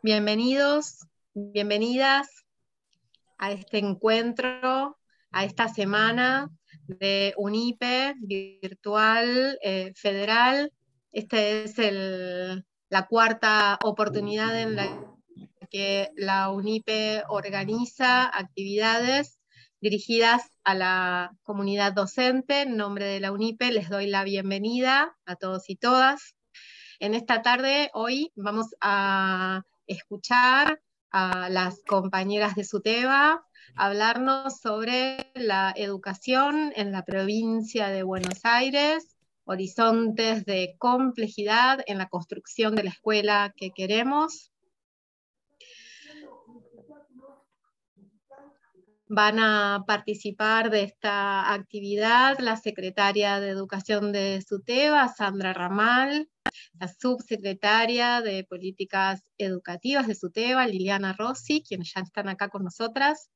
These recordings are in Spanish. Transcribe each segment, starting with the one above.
Bienvenidos, bienvenidas a este encuentro, a esta semana de UNIPE virtual eh, federal. Esta es la cuarta oportunidad en la que la UNIPE organiza actividades dirigidas a la comunidad docente. En nombre de la UNIPE les doy la bienvenida a todos y todas. En esta tarde, hoy, vamos a escuchar a las compañeras de SUTEBA hablarnos sobre la educación en la provincia de Buenos Aires, horizontes de complejidad en la construcción de la escuela que queremos. Van a participar de esta actividad la secretaria de Educación de SUTEBA, Sandra Ramal, la subsecretaria de Políticas Educativas de SUTEBA, Liliana Rossi, quienes ya están acá con nosotras,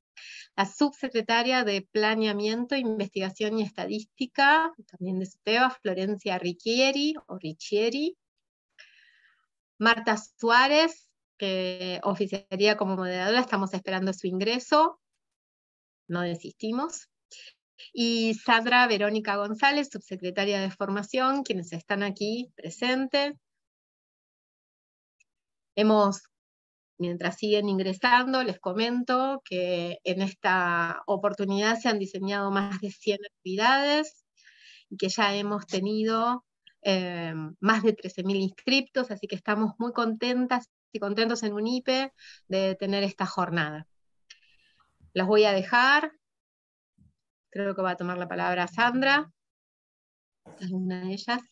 la subsecretaria de Planeamiento, Investigación y Estadística, también de SUTEBA, Florencia Riccieri, o Riccieri, Marta Suárez, que oficiaría como moderadora, estamos esperando su ingreso, no desistimos y Sandra Verónica González, subsecretaria de Formación, quienes están aquí presentes. Hemos, mientras siguen ingresando, les comento que en esta oportunidad se han diseñado más de 100 actividades y que ya hemos tenido eh, más de 13.000 inscriptos, así que estamos muy contentas y contentos en UNIPE de tener esta jornada. Las voy a dejar Creo que va a tomar la palabra Sandra, es una de ellas.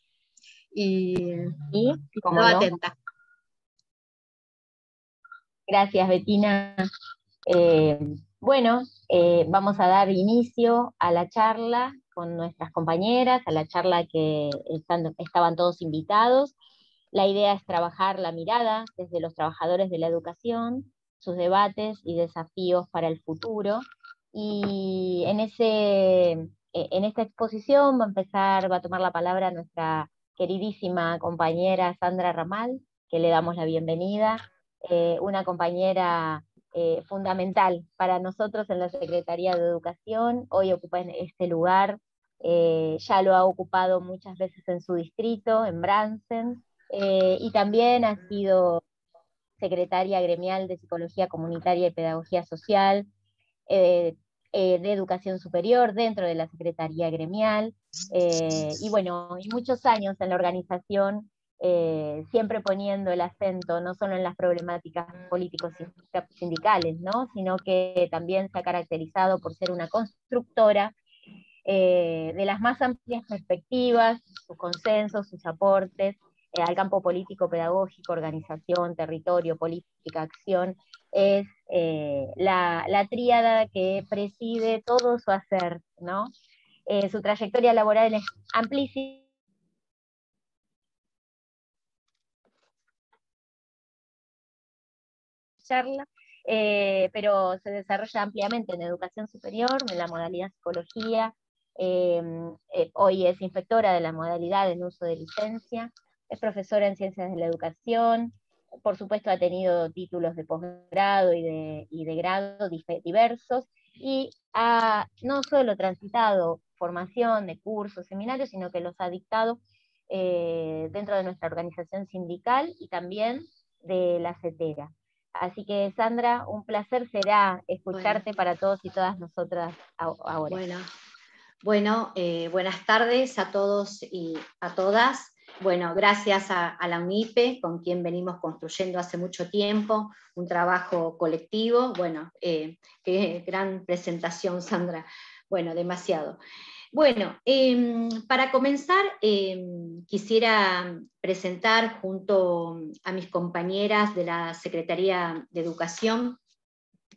Y, atenta. Gracias, Betina. Eh, bueno, eh, vamos a dar inicio a la charla con nuestras compañeras, a la charla que estaban todos invitados. La idea es trabajar la mirada desde los trabajadores de la educación, sus debates y desafíos para el futuro, y en, ese, eh, en esta exposición va a empezar, va a tomar la palabra nuestra queridísima compañera Sandra Ramal, que le damos la bienvenida, eh, una compañera eh, fundamental para nosotros en la Secretaría de Educación, hoy ocupa este lugar, ya lo ha ocupado muchas veces en su distrito, en Bransen, y también ha sido secretaria gremial de Psicología Comunitaria y Pedagogía Social, eh, eh, de Educación Superior dentro de la Secretaría Gremial, eh, y bueno, muchos años en la organización, siempre poniendo el acento no solo en las problemáticas políticos sindicales, ¿no? sino que también se ha caracterizado por ser una constructora de las más amplias perspectivas, sus consensos, sus aportes, al campo político, pedagógico, organización, territorio, política, acción, es eh, la, la, tríada que preside todo su hacer, ¿no? Eh, su trayectoria laboral es amplísima. Charla, eh, pero se desarrolla ampliamente en educación superior, en la modalidad psicología, hoy es inspectora de la modalidad en uso de licencia, es profesora en ciencias de la educación, por supuesto ha tenido títulos de posgrado y de, y de grado diversos, y ha no solo transitado formación de cursos, seminarios, sino que los ha dictado eh, dentro de nuestra organización sindical y también de la CETERA. Así que Sandra, un placer será escucharte para todos y todas nosotras ahora. Bueno, bueno eh, buenas tardes a todos y a todas. Bueno, gracias a, la UNIPE, con quien venimos construyendo hace mucho tiempo un trabajo colectivo. Bueno, eh, qué gran presentación, Sandra. Bueno, demasiado. Bueno, em, para comenzar, em, quisiera presentar junto a mis compañeras de la Secretaría de Educación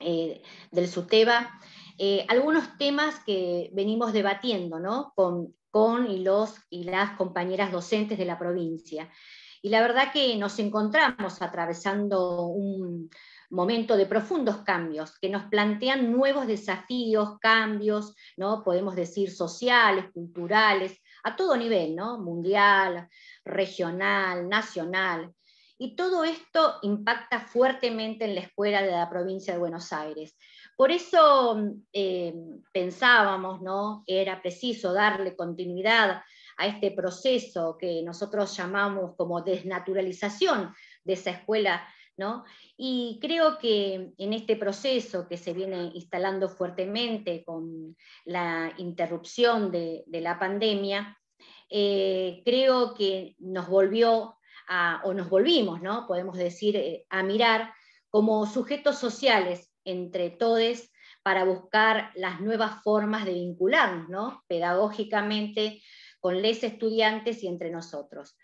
eh, del SUTEBA eh, algunos temas que venimos debatiendo ¿no? con con y, los, y las compañeras docentes de la provincia. Y la verdad que nos encontramos atravesando un momento de profundos cambios que nos plantean nuevos desafíos, cambios, ¿no? podemos decir sociales, culturales, a todo nivel, ¿no? mundial, regional, nacional. Y todo esto impacta fuertemente en la escuela de la provincia de Buenos Aires. Por eso eh, pensábamos ¿no? era preciso darle continuidad a este proceso que nosotros llamamos como desnaturalización de esa escuela ¿no? Y creo que en este proceso que se viene instalando fuertemente con la interrupción de, la pandemia, eh, creo que nos volvió o nos volvimos, ¿no? podemos decir, eh, a mirar como sujetos sociales entre todos para buscar las nuevas formas de vincularnos ¿no? pedagógicamente con les estudiantes y entre nosotros.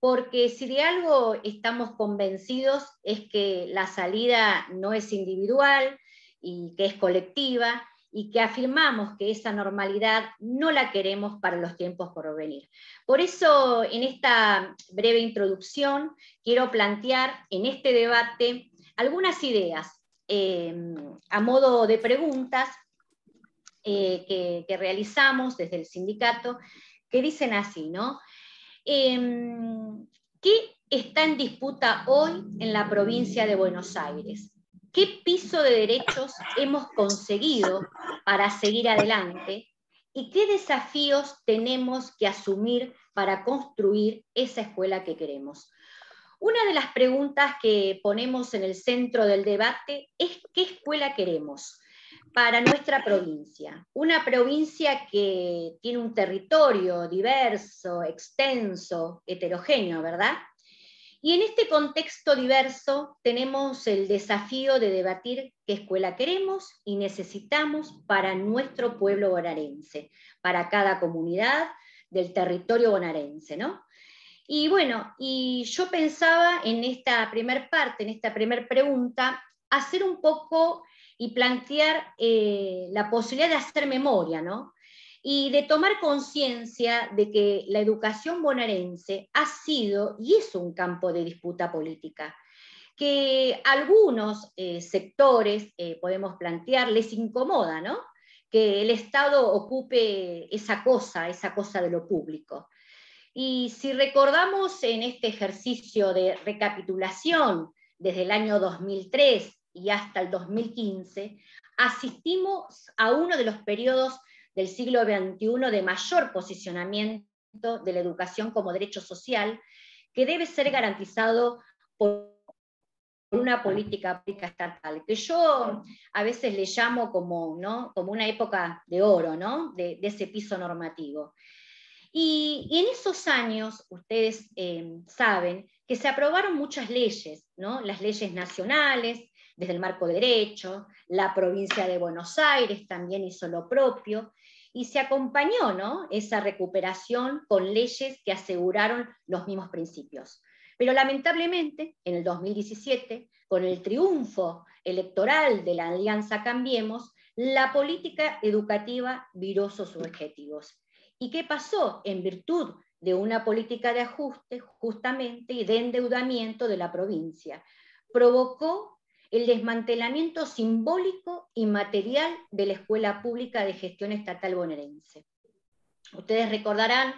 Porque si de algo estamos convencidos es que la salida no es individual y que es colectiva y que afirmamos que esa normalidad no la queremos para los tiempos por venir. Por eso, en esta breve introducción, quiero plantear en este debate algunas ideas eh, a modo de preguntas eh, que, realizamos desde el sindicato, que dicen así, ¿no? Em, ¿Qué está en disputa hoy en la provincia de Buenos Aires? ¿Qué piso de derechos hemos conseguido para seguir adelante? ¿Y qué desafíos tenemos que asumir para construir esa escuela que queremos? Una de las preguntas que ponemos en el centro del debate es qué escuela queremos para nuestra provincia. Una provincia que tiene un territorio diverso, extenso, heterogéneo, ¿verdad? Y en este contexto diverso tenemos el desafío de debatir qué escuela queremos y necesitamos para nuestro pueblo bonaerense, para cada comunidad del territorio bonaerense, ¿no? Y bueno, y yo pensaba en esta primer parte, en esta primera pregunta, hacer un poco y plantear eh, la posibilidad de hacer memoria, ¿no? y de tomar conciencia de que la educación bonaerense ha sido y es un campo de disputa política, que algunos eh, sectores, eh, podemos plantear, les incomoda, ¿no? Que el Estado ocupe esa cosa, esa cosa de lo público. Y si recordamos en este ejercicio de recapitulación desde el año 2003 y hasta el 2015, asistimos a uno de los periodos del siglo XXI de mayor posicionamiento de la educación como derecho social, que debe ser garantizado por una política pública estatal, que yo a veces le llamo como, ¿no? como una época de oro ¿no? de, ese piso normativo. Y, en esos años, ustedes eh, saben que se aprobaron muchas leyes, ¿no? las leyes nacionales, desde el marco de derecho, la provincia de Buenos Aires también hizo lo propio, y se acompañó ¿no? esa recuperación con leyes que aseguraron los mismos principios. Pero lamentablemente, en el 2017, con el triunfo electoral de la Alianza Cambiemos, la política educativa viró sus objetivos. ¿Y qué pasó? En virtud de una política de ajuste justamente y de endeudamiento de la provincia, provocó el desmantelamiento simbólico y material de la Escuela Pública de Gestión Estatal bonaerense. Ustedes recordarán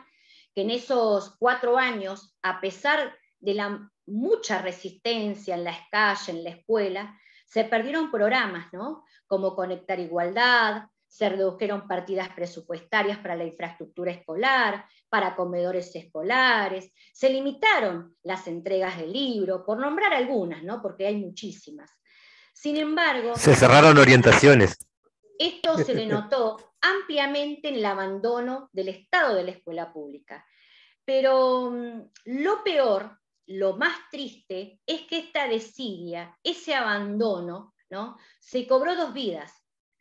que en esos cuatro años, a pesar de la mucha resistencia en las calles, en la escuela, se perdieron programas, ¿no? Como Conectar Igualdad, se redujeron partidas presupuestarias para la infraestructura escolar, para comedores escolares, se limitaron las entregas de libro, por nombrar algunas, ¿no? porque hay muchísimas. Sin embargo... Se cerraron orientaciones. Esto se le notó ampliamente en el abandono del Estado de la escuela pública. Pero mm, lo peor, lo más triste, es que esta desidia, ese abandono, ¿no? se cobró dos vidas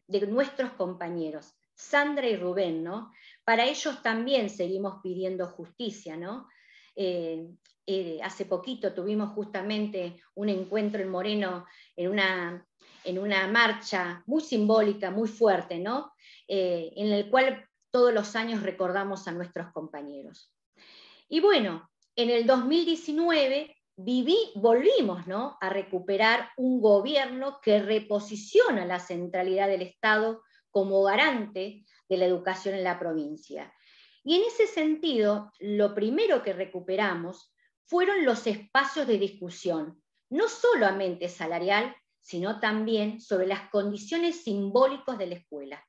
de nuestros compañeros, Sandra y Rubén, ¿no? Para ellos también seguimos pidiendo justicia, ¿no? Eh, eh, hace poquito tuvimos justamente un encuentro en Moreno en una, en una marcha muy simbólica, muy fuerte, ¿no? Eh, en el cual todos los años recordamos a nuestros compañeros. Y bueno, en el 2019 viví, volvimos ¿no? a recuperar un gobierno que reposiciona la centralidad del Estado como garante de la educación en la provincia. Y en ese sentido, lo primero que recuperamos fueron los espacios de discusión, no solamente salarial, sino también sobre las condiciones simbólicas de la escuela,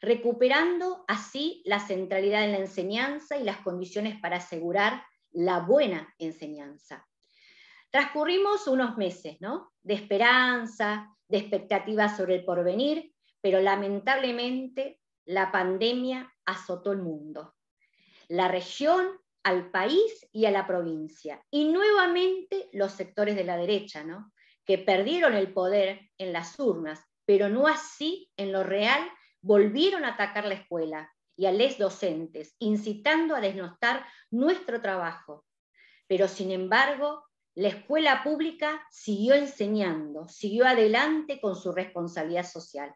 recuperando así la centralidad en la enseñanza y las condiciones para asegurar la buena enseñanza. Transcurrimos unos meses ¿no? de esperanza, de expectativas sobre el porvenir, pero lamentablemente la pandemia azotó el mundo, la región, al país y a la provincia. Y nuevamente los sectores de la derecha, ¿no? que perdieron el poder en las urnas, pero no así en lo real, volvieron a atacar la escuela y a les docentes, incitando a desnostar nuestro trabajo. Pero sin embargo, la escuela pública siguió enseñando, siguió adelante con su responsabilidad social.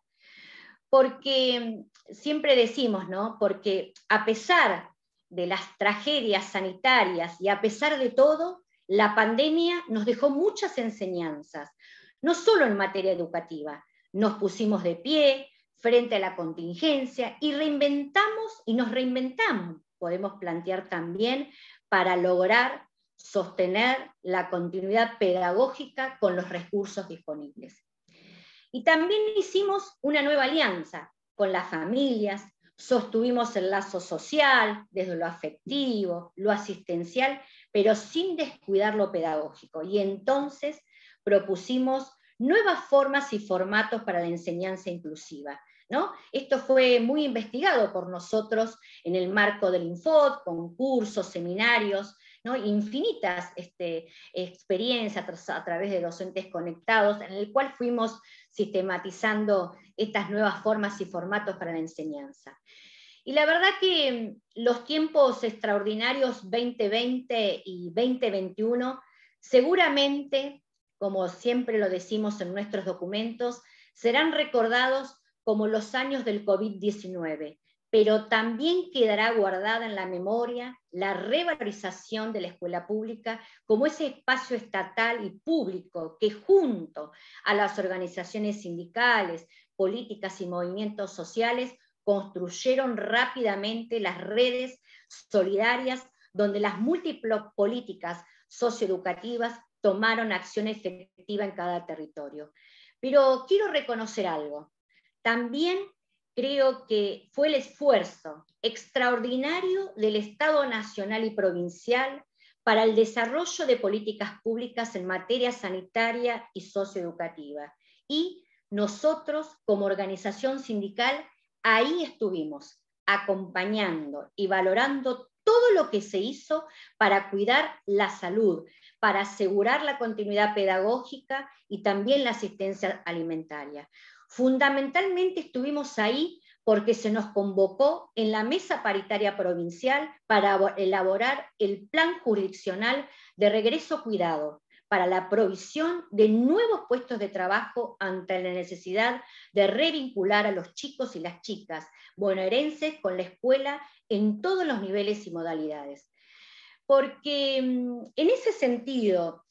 Porque siempre decimos, ¿no? Porque a pesar de las tragedias sanitarias y a pesar de todo, la pandemia nos dejó muchas enseñanzas, no solo en materia educativa. Nos pusimos de pie frente a la contingencia y reinventamos y nos reinventamos, podemos plantear también, para lograr sostener la continuidad pedagógica con los recursos disponibles. Y también hicimos una nueva alianza con las familias, sostuvimos el lazo social desde lo afectivo, lo asistencial, pero sin descuidar lo pedagógico. Y entonces propusimos nuevas formas y formatos para la enseñanza inclusiva. ¿no? Esto fue muy investigado por nosotros en el marco del Infod, concursos, seminarios, ¿no? infinitas este, experiencias a, través de docentes conectados, en el cual fuimos sistematizando estas nuevas formas y formatos para la enseñanza. Y la verdad que los tiempos extraordinarios 2020 y 2021 seguramente, como siempre lo decimos en nuestros documentos, serán recordados como los años del COVID-19, pero también quedará guardada en la memoria la revalorización de la escuela pública como ese espacio estatal y público que junto a las organizaciones sindicales, políticas y movimientos sociales construyeron rápidamente las redes solidarias donde las múltiples políticas socioeducativas tomaron acción efectiva en cada territorio. Pero quiero reconocer algo. También creo que fue el esfuerzo extraordinario del Estado nacional y provincial para el desarrollo de políticas públicas en materia sanitaria y socioeducativa. Y nosotros, como organización sindical, ahí estuvimos acompañando y valorando todo lo que se hizo para cuidar la salud, para asegurar la continuidad pedagógica y también la asistencia alimentaria. Fundamentalmente estuvimos ahí porque se nos convocó en la mesa paritaria provincial para elaborar el plan jurisdiccional de regreso cuidado, para la provisión de nuevos puestos de trabajo ante la necesidad de revincular a los chicos y las chicas bonaerenses con la escuela en todos los niveles y modalidades. Porque mm, en ese sentido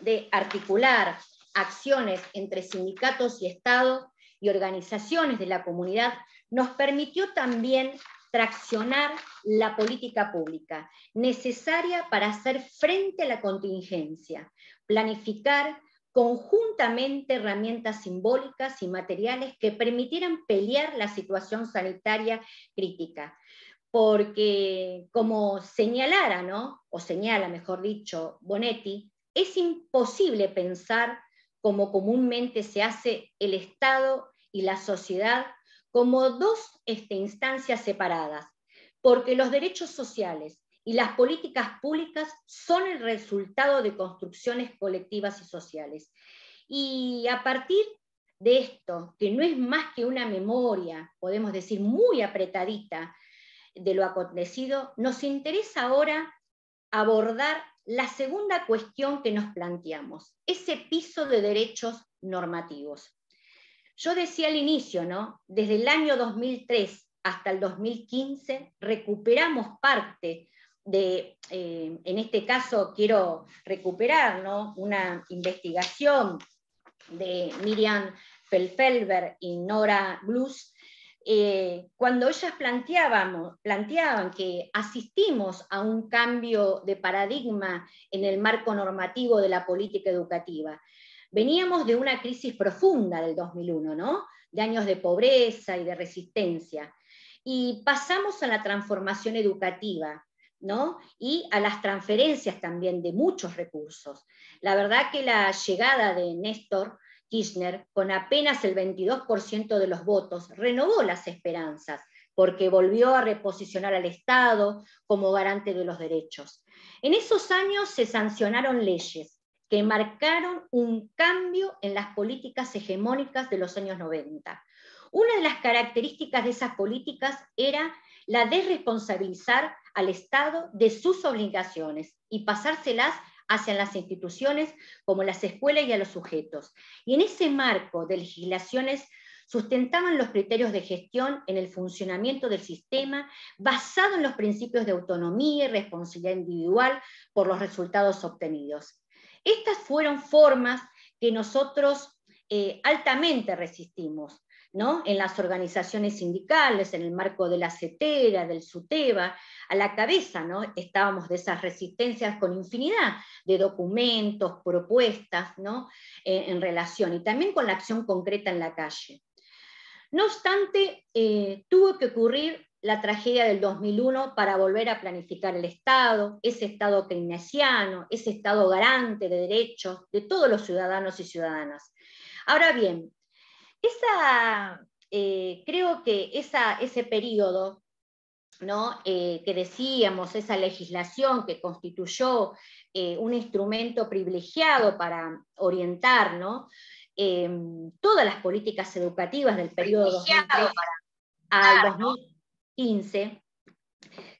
de articular acciones entre sindicatos y Estado y organizaciones de la comunidad, nos permitió también traccionar la política pública necesaria para hacer frente a la contingencia, planificar conjuntamente herramientas simbólicas y materiales que permitieran pelear la situación sanitaria crítica. Porque, como señalara, ¿no? o señala, mejor dicho, Bonetti, es imposible pensar como comúnmente se hace el Estado y la sociedad como dos este, instancias separadas, porque los derechos sociales y las políticas públicas son el resultado de construcciones colectivas y sociales. Y a partir de esto, que no es más que una memoria, podemos decir, muy apretadita de lo acontecido, nos interesa ahora abordar la segunda cuestión que nos planteamos, ese piso de derechos normativos. Yo decía al inicio, ¿no? Desde el año 2003 hasta el 2015 recuperamos parte de, eh, en este caso quiero recuperar ¿no? una investigación de Miriam Felfelber y Nora Blues, eh, cuando ellas planteaban que asistimos a un cambio de paradigma en el marco normativo de la política educativa, veníamos de una crisis profunda del 2001, ¿no? de años de pobreza y de resistencia, y pasamos a la transformación educativa, ¿no? y a las transferencias también de muchos recursos. La verdad que la llegada de Néstor Kirchner, con apenas el 22% de los votos, renovó las esperanzas, porque volvió a reposicionar al Estado como garante de los derechos. En esos años se sancionaron leyes que marcaron un cambio en las políticas hegemónicas de los años 90. Una de las características de esas políticas era la de responsabilizar al Estado de sus obligaciones y pasárselas hacia las instituciones como las escuelas y a los sujetos. Y en ese marco de legislaciones sustentaban los criterios de gestión en el funcionamiento del sistema basado en los principios de autonomía y responsabilidad individual por los resultados obtenidos. Estas fueron formas que nosotros eh, altamente resistimos, ¿no? en las organizaciones sindicales, en el marco de la CETERA, del SUTEBA, a la cabeza, ¿no? Estábamos de esas resistencias con infinidad de documentos, propuestas, ¿no? En relación, y también con la acción concreta en la calle. No obstante, eh, tuvo que ocurrir la tragedia del 2001 para volver a planificar el Estado, ese Estado keynesiano, ese Estado garante de derechos de todos los ciudadanos y ciudadanas. Ahora bien, esa, eh, creo que esa, ese periodo ¿no? Eh, que decíamos, esa legislación que constituyó eh, un instrumento privilegiado para orientar em, todas las políticas educativas del periodo 2003 al 2015,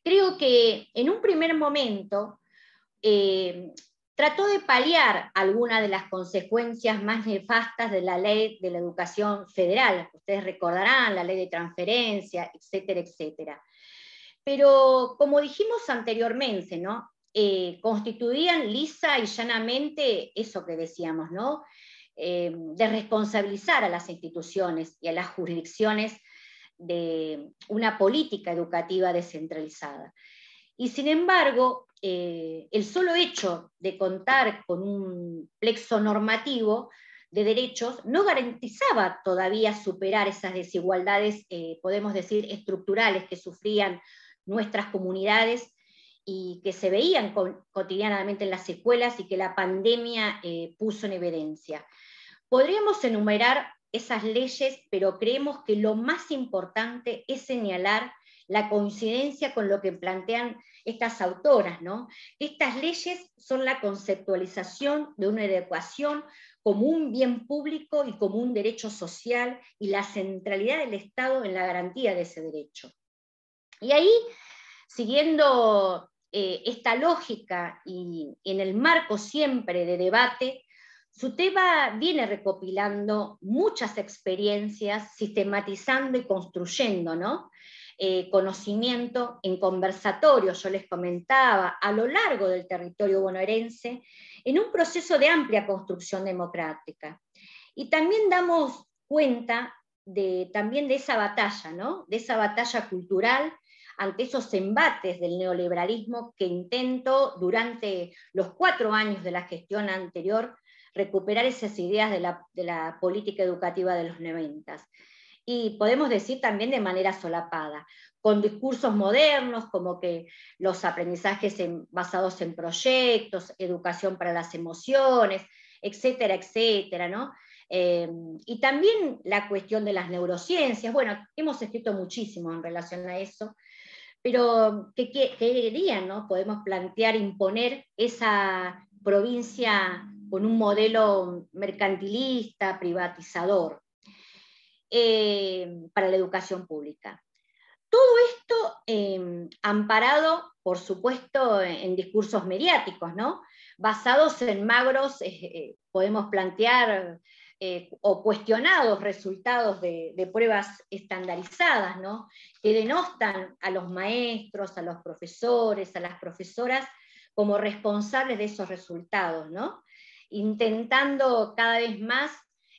creo que en un primer momento trató de paliar algunas de las consecuencias más nefastas de la ley de la educación federal. Ustedes recordarán la ley de transferencia, etcétera, etcétera pero como dijimos anteriormente, ¿no? Eh, constituían lisa y llanamente eso que decíamos, ¿no? Eh, de responsabilizar a las instituciones y a las jurisdicciones de una política educativa descentralizada. Y sin embargo, eh, el solo hecho de contar con un plexo normativo de derechos no garantizaba todavía superar esas desigualdades, podemos decir, estructurales que sufrían nuestras comunidades y que se veían cotidianamente en las escuelas y que la pandemia eh, puso en evidencia. Podríamos enumerar esas leyes, pero creemos que lo más importante es señalar la coincidencia con lo que plantean estas autoras, ¿no? Estas leyes son la conceptualización de una educación como un bien público y como un derecho social y la centralidad del Estado en la garantía de ese derecho. Y ahí, siguiendo eh, esta lógica y, en el marco siempre de debate, Suteba viene recopilando muchas experiencias, sistematizando y construyendo ¿no? Eh, conocimiento en conversatorios, yo les comentaba, a lo largo del territorio bonaerense, en un proceso de amplia construcción democrática. Y también damos cuenta de, también de esa batalla, ¿no? de esa batalla cultural ante esos embates del neoliberalismo que intento durante los cuatro años de la gestión anterior recuperar esas ideas de la, política educativa de los noventas. Y podemos decir también de manera solapada, con discursos modernos como que los aprendizajes basados en proyectos, educación para las emociones, etcétera, etcétera, ¿no? Eh, y también la cuestión de las neurociencias. Bueno, hemos escrito muchísimo en relación a eso, pero, ¿qué, querían? No? Podemos plantear imponer esa provincia con un modelo mercantilista, privatizador, eh, para la educación pública. Todo esto em, amparado, por supuesto, en, discursos mediáticos, ¿no? basados en magros, eh, eh, podemos plantear o cuestionados resultados de, pruebas estandarizadas, ¿no? que denostan a los maestros, a los profesores, a las profesoras como responsables de esos resultados, ¿no? intentando cada vez más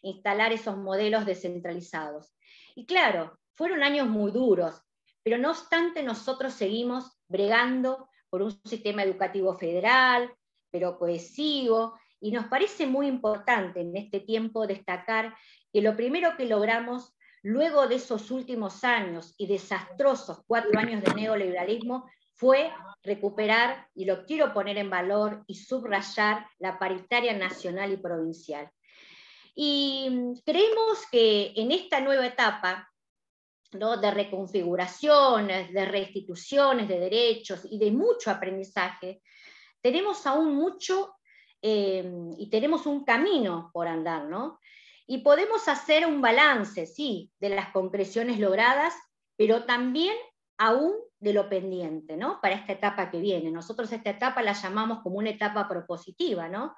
instalar esos modelos descentralizados. Y claro, fueron años muy duros, pero no obstante nosotros seguimos bregando por un sistema educativo federal, pero cohesivo, y nos parece muy importante en este tiempo destacar que lo primero que logramos luego de esos últimos años y desastrosos cuatro años de neoliberalismo fue recuperar, y lo quiero poner en valor y subrayar, la paritaria nacional y provincial. Y creemos que en esta nueva etapa ¿no? de reconfiguraciones, de restituciones de derechos y de mucho aprendizaje, tenemos aún mucho eh, y tenemos un camino por andar, ¿no? Y podemos hacer un balance, sí, de las concreciones logradas, pero también aún de lo pendiente, ¿no? Para esta etapa que viene. Nosotros esta etapa la llamamos como una etapa propositiva, ¿no?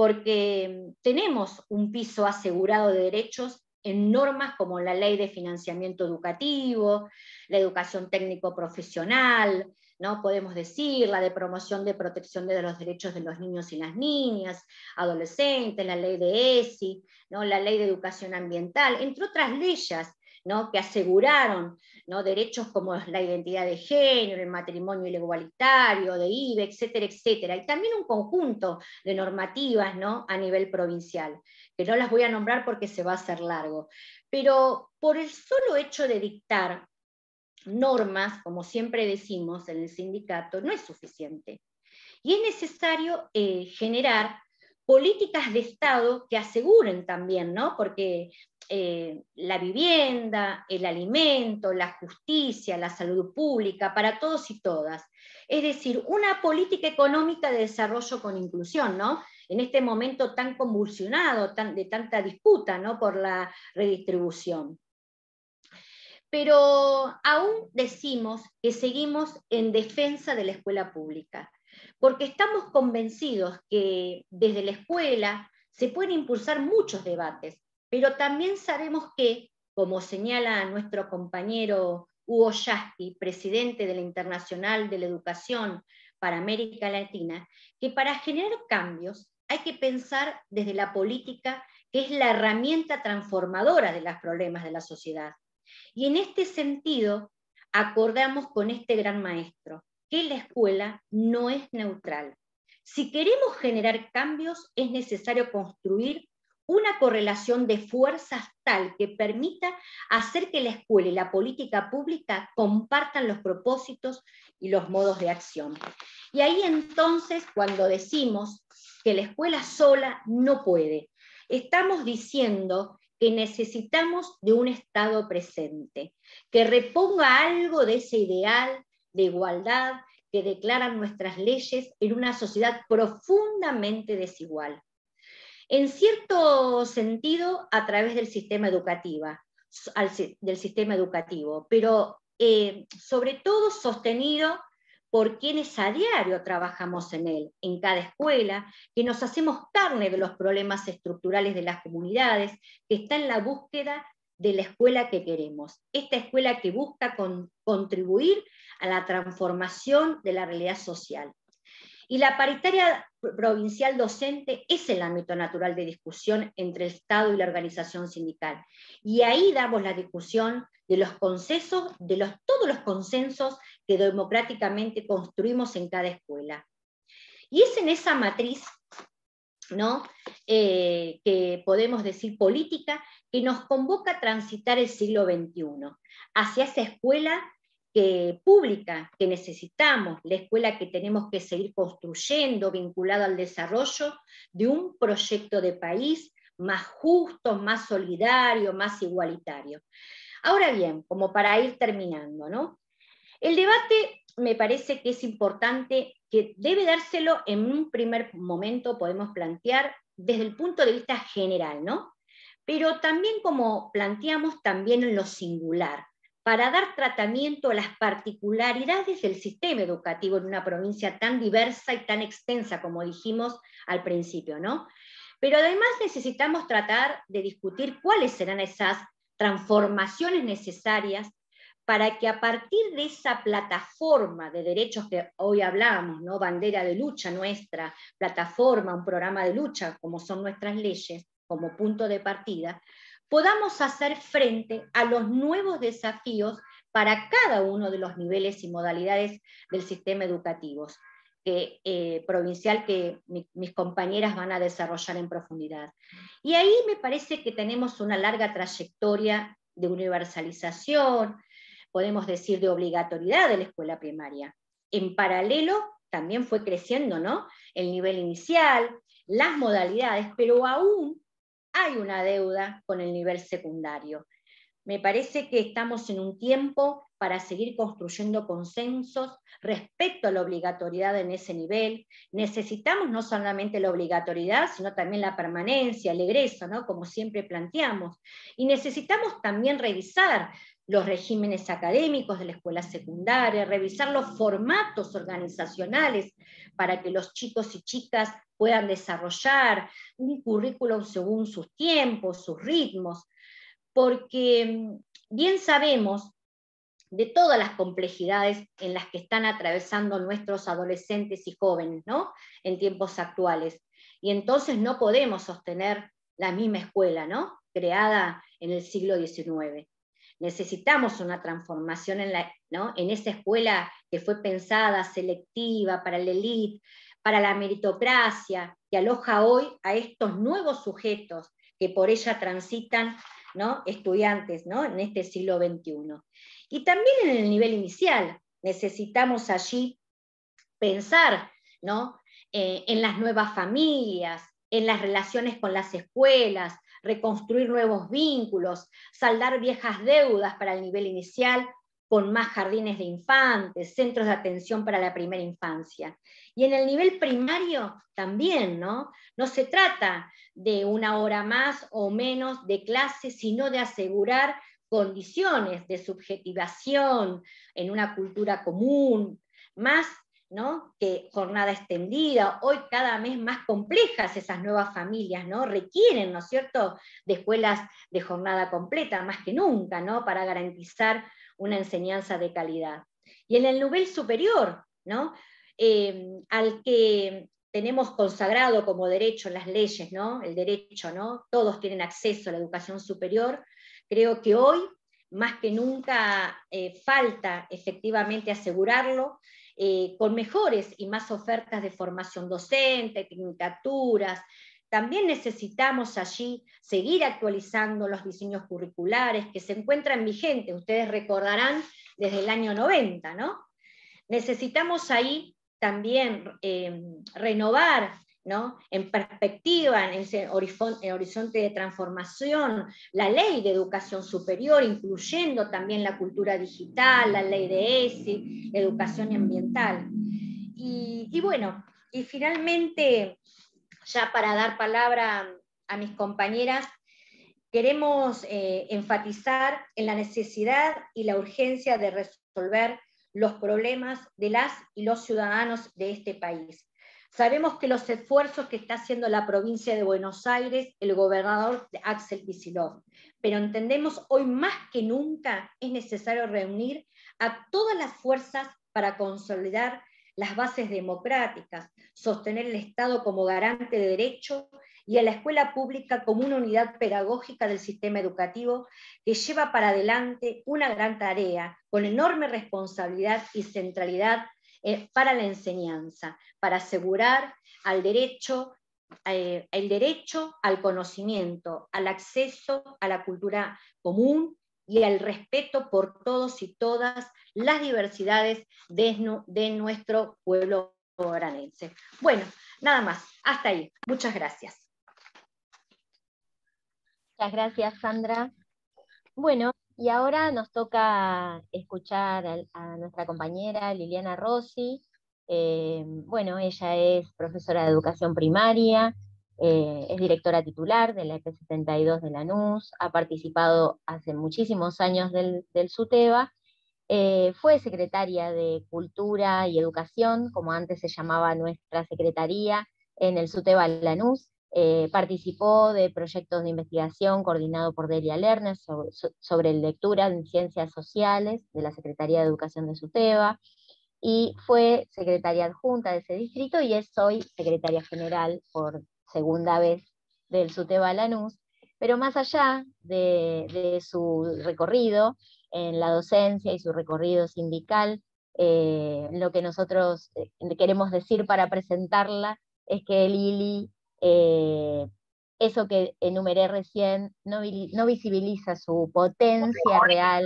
Porque tenemos un piso asegurado de derechos en normas como la ley de financiamiento educativo, la educación técnico profesional, ¿no? podemos decir, la de promoción de protección de los derechos de los niños y las niñas, adolescentes, la ley de ESI, ¿no? la ley de educación ambiental, entre otras leyes ¿no? que aseguraron derechos como la identidad de género, el matrimonio igualitario, de IBE, etcétera, etcétera. Y también un conjunto de normativas ¿no? a nivel provincial, que no las voy a nombrar porque se va a hacer largo. Pero por el solo hecho de dictar normas, como siempre decimos en el sindicato, no es suficiente. Y es necesario eh, generar políticas de Estado que aseguren también, ¿no? Porque eh, la vivienda, el alimento, la justicia, la salud pública, para todos y todas. Es decir, una política económica de desarrollo con inclusión, ¿no? En este momento tan convulsionado, tan, de tanta disputa, ¿no? Por la redistribución pero aún decimos que seguimos en defensa de la escuela pública, porque estamos convencidos que desde la escuela se pueden impulsar muchos debates, pero también sabemos que, como señala nuestro compañero Hugo Yasky, presidente de la Internacional de la Educación para América Latina, que para generar cambios hay que pensar desde la política, que es la herramienta transformadora de los problemas de la sociedad. Y en este sentido, acordamos con este gran maestro que la escuela no es neutral. Si queremos generar cambios, es necesario construir una correlación de fuerzas tal que permita hacer que la escuela y la política pública compartan los propósitos y los modos de acción. Y ahí entonces, cuando decimos que la escuela sola no puede, estamos diciendo que necesitamos de un Estado presente, que reponga algo de ese ideal de igualdad que declaran nuestras leyes en una sociedad profundamente desigual. En cierto sentido, a través del sistema educativo, del sistema educativo, pero eh, sobre todo sostenido por quienes a diario trabajamos en él, en cada escuela, que nos hacemos carne de los problemas estructurales de las comunidades, que está en la búsqueda de la escuela que queremos. Esta escuela que busca contribuir a la transformación de la realidad social. Y la paritaria provincial docente es el ámbito natural de discusión entre el Estado y la organización sindical. Y ahí damos la discusión de los consensos, de los, todos los consensos que democráticamente construimos en cada escuela. Y es en esa matriz ¿no? Eh, que podemos decir política, que nos convoca a transitar el siglo XXI hacia esa escuela que, pública que necesitamos, la escuela que tenemos que seguir construyendo, vinculada al desarrollo de un proyecto de país más justo, más solidario, más igualitario. Ahora bien, como para ir terminando, ¿no? El debate me parece que es importante, que debe dárselo en un primer momento, podemos plantear desde el punto de vista general, ¿no? Pero también como planteamos también en lo singular, para dar tratamiento a las particularidades del sistema educativo en una provincia tan diversa y tan extensa como dijimos al principio, ¿no? Pero además necesitamos tratar de discutir cuáles serán esas transformaciones necesarias para que a partir de esa plataforma de derechos que hoy hablamos, ¿no? bandera de lucha nuestra, plataforma, un programa de lucha, como son nuestras leyes, como punto de partida, podamos hacer frente a los nuevos desafíos para cada uno de los niveles y modalidades del sistema educativo eh, provincial que mis compañeras van a desarrollar en profundidad. Y ahí me parece que tenemos una larga trayectoria de universalización, podemos decir de obligatoriedad de la escuela primaria. En paralelo también fue creciendo ¿no? el nivel inicial, las modalidades, pero aún hay una deuda con el nivel secundario. Me parece que estamos en un tiempo para seguir construyendo consensos respecto a la obligatoriedad en ese nivel. Necesitamos no solamente la obligatoriedad, sino también la permanencia, el egreso, ¿no? como siempre planteamos. Y necesitamos también revisar los regímenes académicos de la escuela secundaria, revisar los formatos organizacionales para que los chicos y chicas puedan desarrollar un currículum según sus tiempos, sus ritmos, porque mm, bien sabemos de todas las complejidades en las que están atravesando nuestros adolescentes y jóvenes ¿no? en tiempos actuales. Y entonces no podemos sostener la misma escuela ¿no? creada en el siglo XIX. Necesitamos una transformación en, la, ¿no? en esa escuela que fue pensada, selectiva, para la élite, para la meritocracia, que aloja hoy a estos nuevos sujetos que por ella transitan ¿no? estudiantes ¿no? en este siglo XXI. Y también en el nivel inicial necesitamos allí pensar ¿no? Eh, en las nuevas familias, en las relaciones con las escuelas, reconstruir nuevos vínculos, saldar viejas deudas para el nivel inicial con más jardines de infantes, centros de atención para la primera infancia. Y en el nivel primario también, ¿no? No se trata de una hora más o menos de clase, sino de asegurar condiciones de subjetivación en una cultura común, más que jornada extendida, hoy cada vez más complejas esas nuevas familias, ¿no? requieren, ¿no es cierto?, de escuelas de jornada completa, más que nunca, ¿no? para garantizar una enseñanza de calidad. Y en el nivel superior, ¿no? Eh, al que tenemos consagrado como derecho en las leyes, ¿no? el derecho, ¿no? todos tienen acceso a la educación superior, creo que hoy, más que nunca, eh, falta efectivamente asegurarlo eh, con mejores y más ofertas de formación docente, tecnicaturas, también necesitamos allí seguir actualizando los diseños curriculares que se encuentran vigentes, ustedes recordarán, desde el año 90, ¿no? Necesitamos ahí también eh, renovar ¿no? en perspectiva, en ese horizonte de transformación, la ley de educación superior, incluyendo también la cultura digital, la ley de ESI, educación ambiental. Y, bueno, y finalmente ya para dar palabra a mis compañeras, queremos eh, enfatizar en la necesidad y la urgencia de resolver los problemas de las y los ciudadanos de este país. Sabemos que los esfuerzos que está haciendo la provincia de Buenos Aires, el gobernador Axel Kicillof, pero entendemos hoy más que nunca es necesario reunir a todas las fuerzas para consolidar las bases democráticas, sostener el Estado como garante de derecho y a la escuela pública como una unidad pedagógica del sistema educativo que lleva para adelante una gran tarea con enorme responsabilidad y centralidad eh, para la enseñanza, para asegurar al derecho, eh, el derecho al conocimiento, al acceso a la cultura común y al respeto por todos y todas las diversidades de, nuestro pueblo oranense. Bueno, nada más, hasta ahí. Muchas gracias. Muchas gracias, Sandra. Bueno, y ahora nos toca escuchar a, nuestra compañera Liliana Rossi. Eh, bueno, ella es profesora de educación primaria, eh, es directora titular de la EP72 de Lanús, ha participado hace muchísimos años del, del SUTEBA eh, fue secretaria de Cultura y Educación, como antes se llamaba nuestra secretaría, en el SUTEBA Lanús. Eh, participó de proyectos de investigación coordinado por Delia Lerner sobre, lectura en ciencias sociales de la Secretaría de Educación de SUTEBA y fue secretaria adjunta de ese distrito y es hoy secretaria general por segunda vez del SUTEBA Lanús. Pero más allá de, su recorrido en la docencia y su recorrido sindical, eh, lo que nosotros eh, queremos decir para presentarla es que Lili, eh, eso que enumeré recién, no, visibiliza su potencia real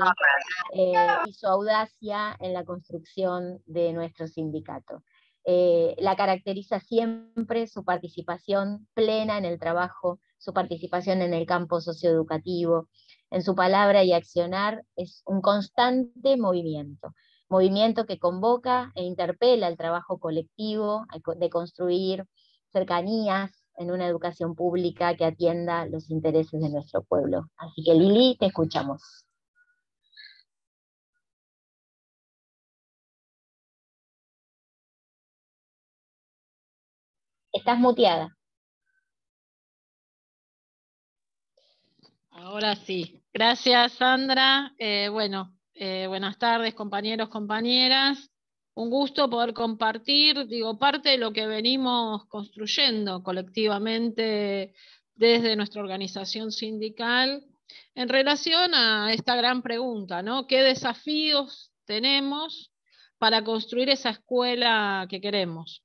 y su audacia en la construcción de nuestro sindicato. la caracteriza siempre su participación plena en el trabajo su participación en el campo socioeducativo, en su palabra y accionar, es un constante movimiento. Movimiento que convoca e interpela el trabajo colectivo de construir cercanías en una educación pública que atienda los intereses de nuestro pueblo. Así que Lili, te escuchamos. Estás muteada. Ahora sí. Gracias, Sandra. Eh, bueno, eh, buenas tardes, compañeros, compañeras. Un gusto poder compartir, digo, parte de lo que venimos construyendo colectivamente desde nuestra organización sindical en relación a esta gran pregunta, ¿no? ¿Qué desafíos tenemos para construir esa escuela que queremos?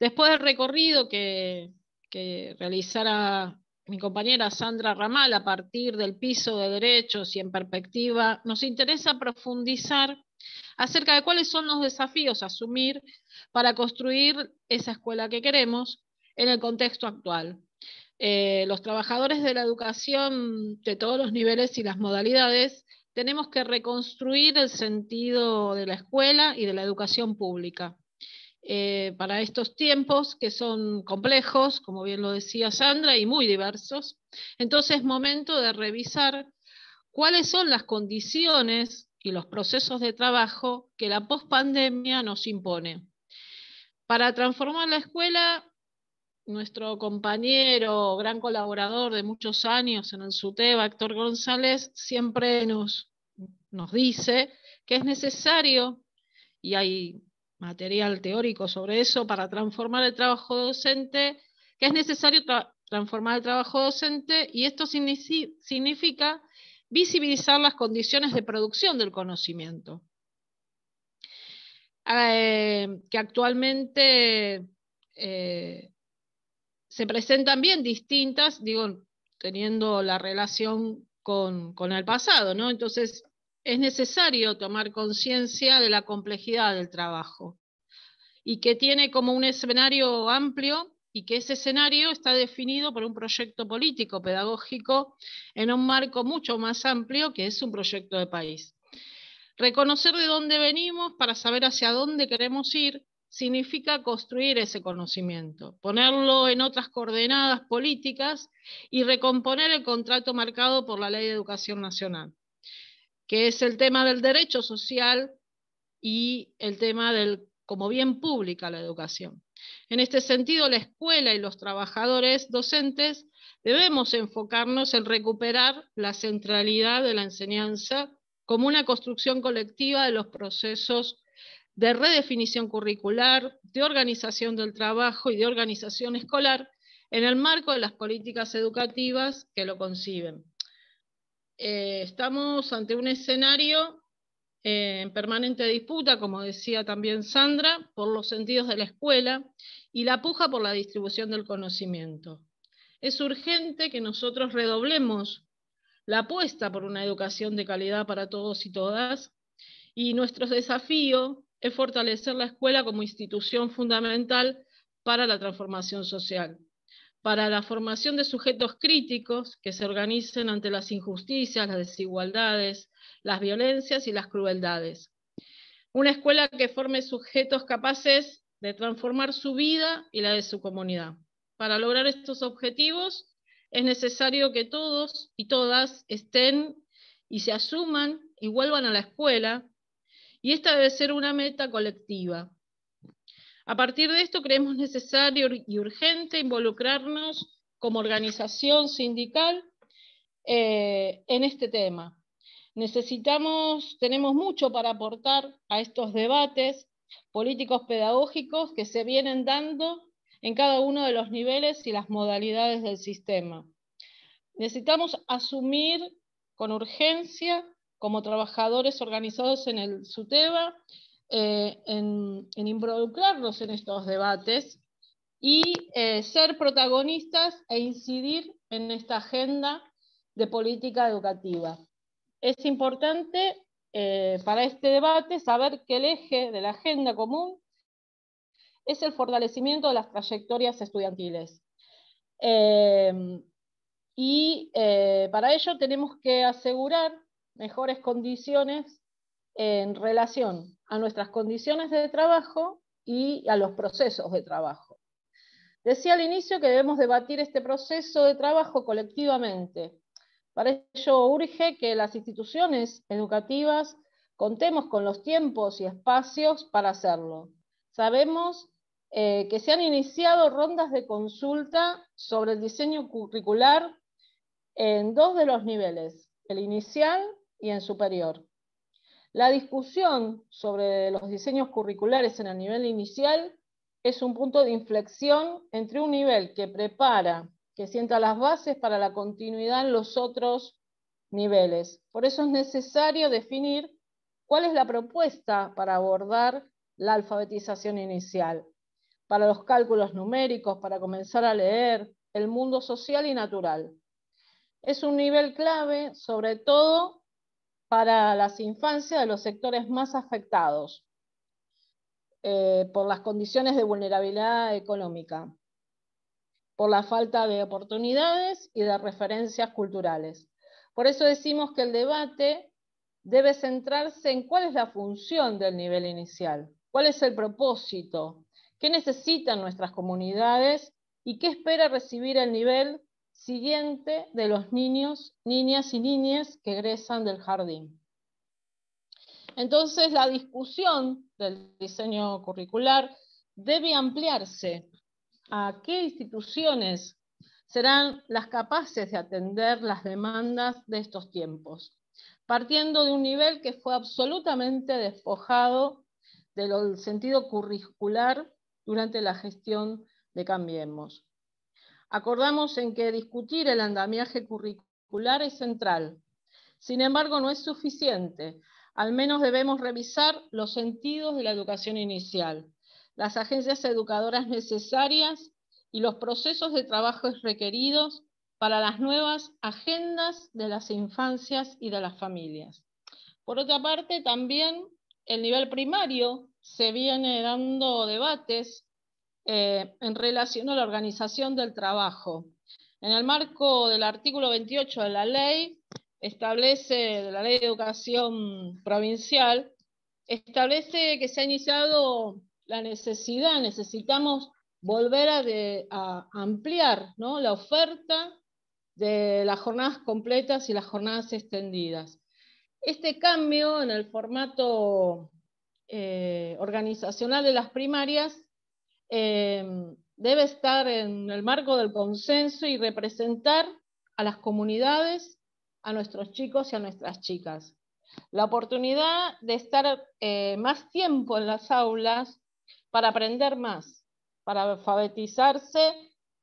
Después del recorrido que, que realizara mi compañera Sandra Ramal a partir del piso de derechos y en perspectiva, nos interesa profundizar acerca de cuáles son los desafíos a asumir para construir esa escuela que queremos en el contexto actual. Eh, los trabajadores de la educación de todos los niveles y las modalidades tenemos que reconstruir el sentido de la escuela y de la educación pública. Eh, para estos tiempos que son complejos, como bien lo decía Sandra, y muy diversos. Entonces es momento de revisar cuáles son las condiciones y los procesos de trabajo que la pospandemia nos impone. Para transformar la escuela, nuestro compañero, gran colaborador de muchos años en el SUTEBA, Héctor González, siempre nos, nos dice que es necesario, y hay material teórico sobre eso para transformar el trabajo docente, que es necesario transformar el trabajo docente y esto significa visibilizar las condiciones de producción del conocimiento, eh, que actualmente eh, se presentan bien distintas, digo, teniendo la relación con, con el pasado, ¿no? Entonces, es necesario tomar conciencia de la complejidad del trabajo y que tiene como un escenario amplio y que ese escenario está definido por un proyecto político, pedagógico, en un marco mucho más amplio que es un proyecto de país. Reconocer de dónde venimos para saber hacia dónde queremos ir significa construir ese conocimiento, ponerlo en otras coordenadas políticas y recomponer el contrato marcado por la Ley de Educación Nacional que es el tema del derecho social y el tema del como bien pública la educación. En este sentido, la escuela y los trabajadores docentes debemos enfocarnos en recuperar la centralidad de la enseñanza como una construcción colectiva de los procesos de redefinición curricular, de organización del trabajo y de organización escolar en el marco de las políticas educativas que lo conciben. Eh, estamos ante un escenario en permanente disputa, como decía también Sandra, por los sentidos de la escuela y la puja por la distribución del conocimiento. Es urgente que nosotros redoblemos la apuesta por una educación de calidad para todos y todas, y nuestro desafío es fortalecer la escuela como institución fundamental para la transformación social para la formación de sujetos críticos que se organicen ante las injusticias, las desigualdades, las violencias y las crueldades. Una escuela que forme sujetos capaces de transformar su vida y la de su comunidad. Para lograr estos objetivos es necesario que todos y todas estén y se asuman y vuelvan a la escuela, y esta debe ser una meta colectiva, a partir de esto creemos necesario y urgente involucrarnos como organización sindical eh, en este tema. Necesitamos, tenemos mucho para aportar a estos debates políticos pedagógicos que se vienen dando en cada uno de los niveles y las modalidades del sistema. necesitamos asumir con urgencia como trabajadores organizados en el SUTEBA, eh, en, involucrarnos en estos debates y eh, ser protagonistas e incidir en esta agenda de política educativa. Es importante eh, para este debate saber que el eje de la agenda común es el fortalecimiento de las trayectorias estudiantiles. Y para ello tenemos que asegurar mejores condiciones en relación a nuestras condiciones de trabajo y a los procesos de trabajo. Decía al inicio que debemos debatir este proceso de trabajo colectivamente. Para ello urge que las instituciones educativas contemos con los tiempos y espacios para hacerlo. Sabemos eh, que se han iniciado rondas de consulta sobre el diseño curricular en dos de los niveles, el inicial y en superior. La discusión sobre los diseños curriculares en el nivel inicial es un punto de inflexión entre un nivel que prepara, que sienta las bases para la continuidad en los otros niveles. Por eso es necesario definir cuál es la propuesta para abordar la alfabetización inicial para los cálculos numéricos, para comenzar a leer el mundo social y natural. Es un nivel clave, sobre todo para las infancias de los sectores más afectados eh, por las condiciones de vulnerabilidad económica, por la falta de oportunidades y de referencias culturales. Por eso decimos que el debate debe centrarse en cuál es la función del nivel inicial, cuál es el propósito, qué necesitan nuestras comunidades y qué espera recibir el nivel siguiente de los niños, niñas y niñas que egresan del jardín. Entonces, la discusión del diseño curricular debe ampliarse a qué instituciones serán las capaces de atender las demandas de estos tiempos, partiendo de un nivel que fue absolutamente despojado del sentido curricular durante la gestión de Cambiemos. Acordamos en que discutir el andamiaje curricular es central. Sin embargo, no es suficiente. Al menos debemos revisar los sentidos de la educación inicial, las agencias educadoras necesarias y los procesos de trabajo requeridos para las nuevas agendas de las infancias y de las familias. Por otra parte, también el nivel primario se viene dando debates eh, en relación a la organización del trabajo. En el marco del artículo 28 de la ley, establece, de la ley de educación provincial, establece que se ha iniciado la necesidad, necesitamos volver a, ampliar la oferta de las jornadas completas y las jornadas extendidas. Este cambio en el formato eh, organizacional de las primarias em, debe estar en el marco del consenso y representar a las comunidades, a nuestros chicos y a nuestras chicas. La oportunidad de estar eh, más tiempo en las aulas para aprender más, para alfabetizarse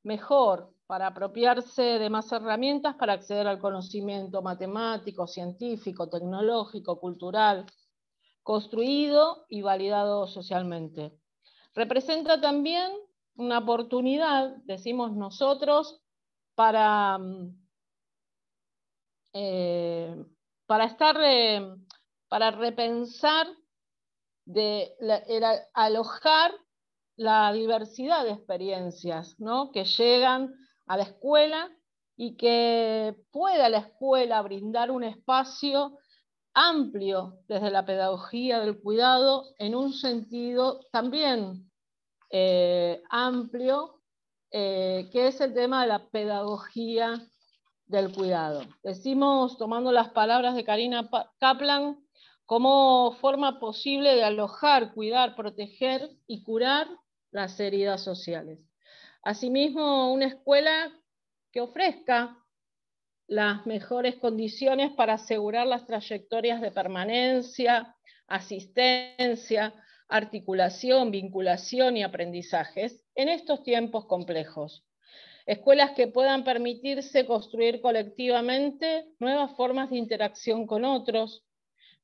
mejor, para apropiarse de más herramientas para acceder al conocimiento matemático, científico, tecnológico, cultural, construido y validado socialmente. Representa también una oportunidad, decimos nosotros, para, mm, eh, estar, eh, para repensar, de alojar la diversidad de experiencias que llegan a la escuela y que pueda la escuela brindar un espacio amplio desde la pedagogía del cuidado en un sentido también eh, amplio, eh, que es el tema de la pedagogía del cuidado. Decimos, tomando las palabras de Karina Kaplan, como forma posible de alojar, cuidar, proteger y curar las heridas sociales. Asimismo, una escuela que ofrezca las mejores condiciones para asegurar las trayectorias de permanencia, asistencia, articulación, vinculación y aprendizajes en estos tiempos complejos. escuelas que puedan permitirse construir colectivamente nuevas formas de interacción con otros,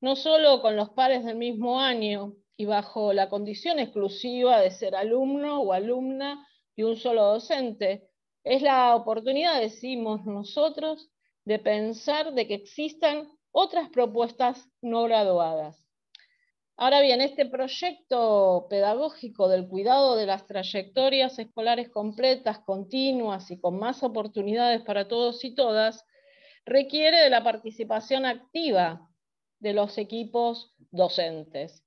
no solo con los pares del mismo año y bajo la condición exclusiva de ser alumno o alumna de un solo docente. Es la oportunidad, decimos nosotros, de pensar de que existan otras propuestas no graduadas. Ahora bien, este proyecto pedagógico del cuidado de las trayectorias escolares completas, continuas y con más oportunidades para todos y todas, requiere de la participación activa de los equipos docentes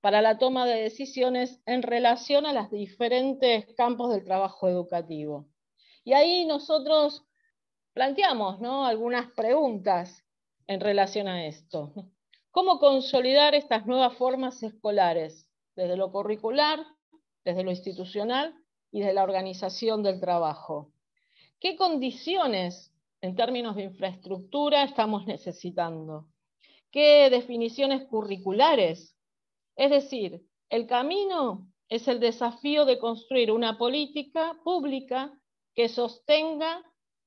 para la toma de decisiones en relación a los diferentes campos del trabajo educativo. Y ahí nosotros planteamos algunas preguntas en relación a esto. ¿Cómo consolidar estas nuevas formas escolares desde lo curricular, desde lo institucional y desde la organización del trabajo? ¿Qué condiciones en términos de infraestructura estamos necesitando? ¿Qué definiciones curriculares? Es decir, el camino es el desafío de construir una política pública que sostenga,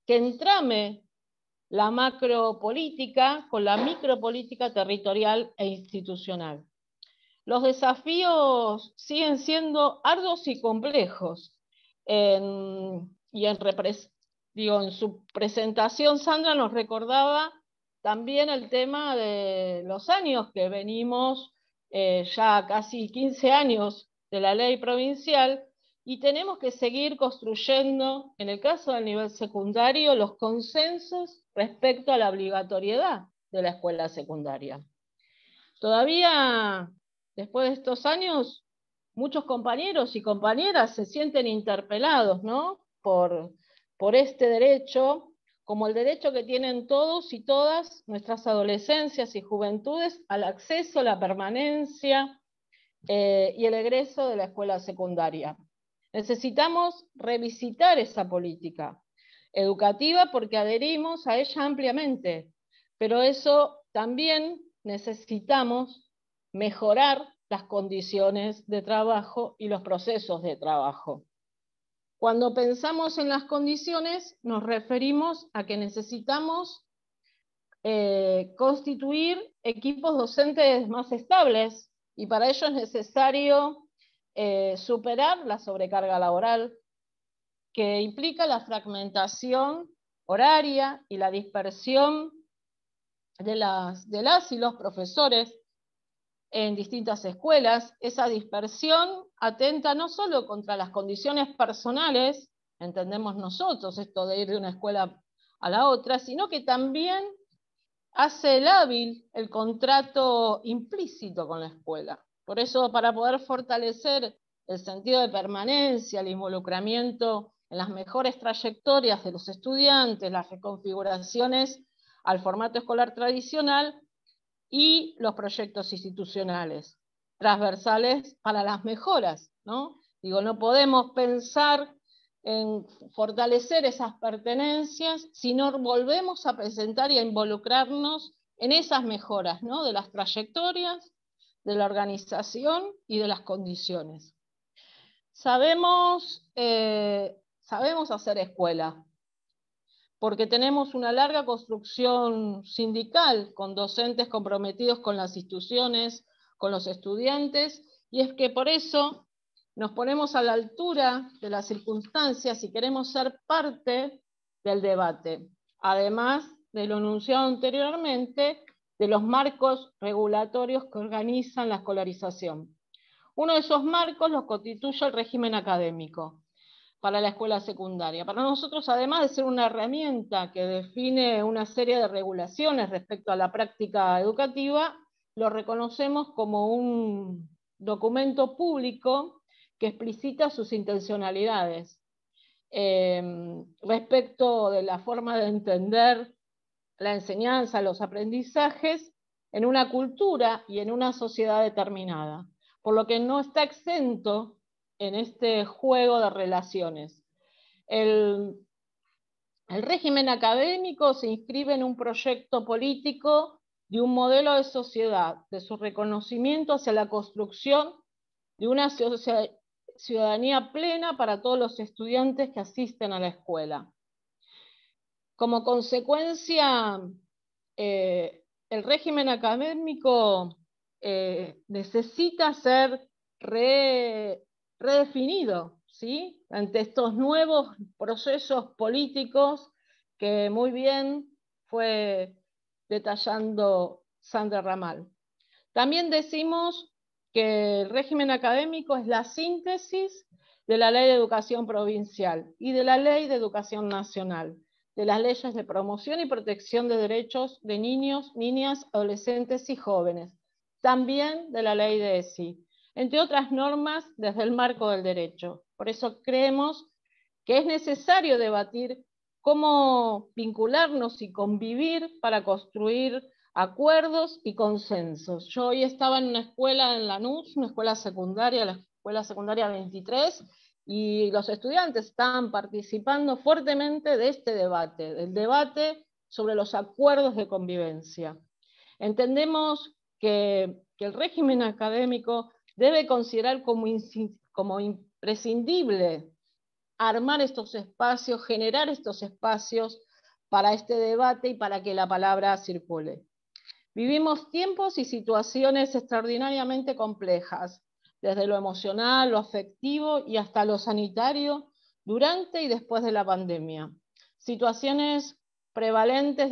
que entrame la macropolítica con la micropolítica territorial e institucional. Los desafíos siguen siendo arduos y complejos. y en, en su presentación, Sandra nos recordaba también el tema de los años que venimos, eh, ya casi 15 años de la ley provincial, y tenemos que seguir construyendo, en el caso del nivel secundario, los consensos respecto a la obligatoriedad de la escuela secundaria. Todavía, después de estos años, muchos compañeros y compañeras se sienten interpelados ¿no? por, este derecho, como el derecho que tienen todos y todas nuestras adolescencias y juventudes al acceso, la permanencia eh, y el egreso de la escuela secundaria. Necesitamos revisitar esa política educativa porque adherimos a ella ampliamente, pero eso también necesitamos mejorar las condiciones de trabajo y los procesos de trabajo. Cuando pensamos en las condiciones, nos referimos a que necesitamos eh, constituir equipos docentes más estables y para ello es necesario eh, superar la sobrecarga laboral, que implica la fragmentación horaria y la dispersión de las, de las y los profesores en distintas escuelas. Esa dispersión atenta no solo contra las condiciones personales, entendemos nosotros esto de ir de una escuela a la otra, sino que también hace el hábil el contrato implícito con la escuela. Por eso, para poder fortalecer el sentido de permanencia, el involucramiento en las mejores trayectorias de los estudiantes, las reconfiguraciones al formato escolar tradicional y los proyectos institucionales transversales para las mejoras. ¿no? Digo, no podemos pensar en fortalecer esas pertenencias si no volvemos a presentar y a involucrarnos en esas mejoras ¿no? de las trayectorias, de la organización y de las condiciones. Sabemos, eh, sabemos hacer escuela, porque tenemos una larga construcción sindical con docentes comprometidos con las instituciones, con los estudiantes, y es que por eso nos ponemos a la altura de las circunstancias y queremos ser parte del debate, además de lo anunciado anteriormente, de los marcos regulatorios que organizan la escolarización. Uno de esos marcos los constituye el régimen académico para la escuela secundaria. Para nosotros, además de ser una herramienta que define una serie de regulaciones respecto a la práctica educativa, lo reconocemos como un documento público que explicita sus intencionalidades em, respecto de la forma de entender la enseñanza, los aprendizajes en una cultura y en una sociedad determinada, por lo que no está exento en este juego de relaciones. El, régimen académico se inscribe en un proyecto político de un modelo de sociedad, de su reconocimiento hacia la construcción de una ciudadanía plena para todos los estudiantes que asisten a la escuela. Como consecuencia, eh, el régimen académico eh, necesita ser redefinido ¿sí? ante estos nuevos procesos políticos que muy bien fue detallando Sandra Ramal. También decimos que el régimen académico es la síntesis de la ley de educación provincial y de la ley de educación nacional, de las leyes de promoción y protección de derechos de niños, niñas, adolescentes y jóvenes, también de la ley de ESI, entre otras normas desde el marco del derecho. Por eso creemos que es necesario debatir cómo vincularnos y convivir para construir acuerdos y consensos. Yo hoy estaba en una escuela en Lanús, una escuela secundaria, la escuela secundaria 23, y los estudiantes estaban participando fuertemente de este debate, del debate sobre los acuerdos de convivencia. Entendemos que, el régimen académico debe considerar como, como imprescindible armar estos espacios, generar estos espacios para este debate y para que la palabra circule. Vivimos tiempos y situaciones extraordinariamente complejas, desde lo emocional, lo afectivo y hasta lo sanitario, durante y después de la pandemia. Situaciones prevalentes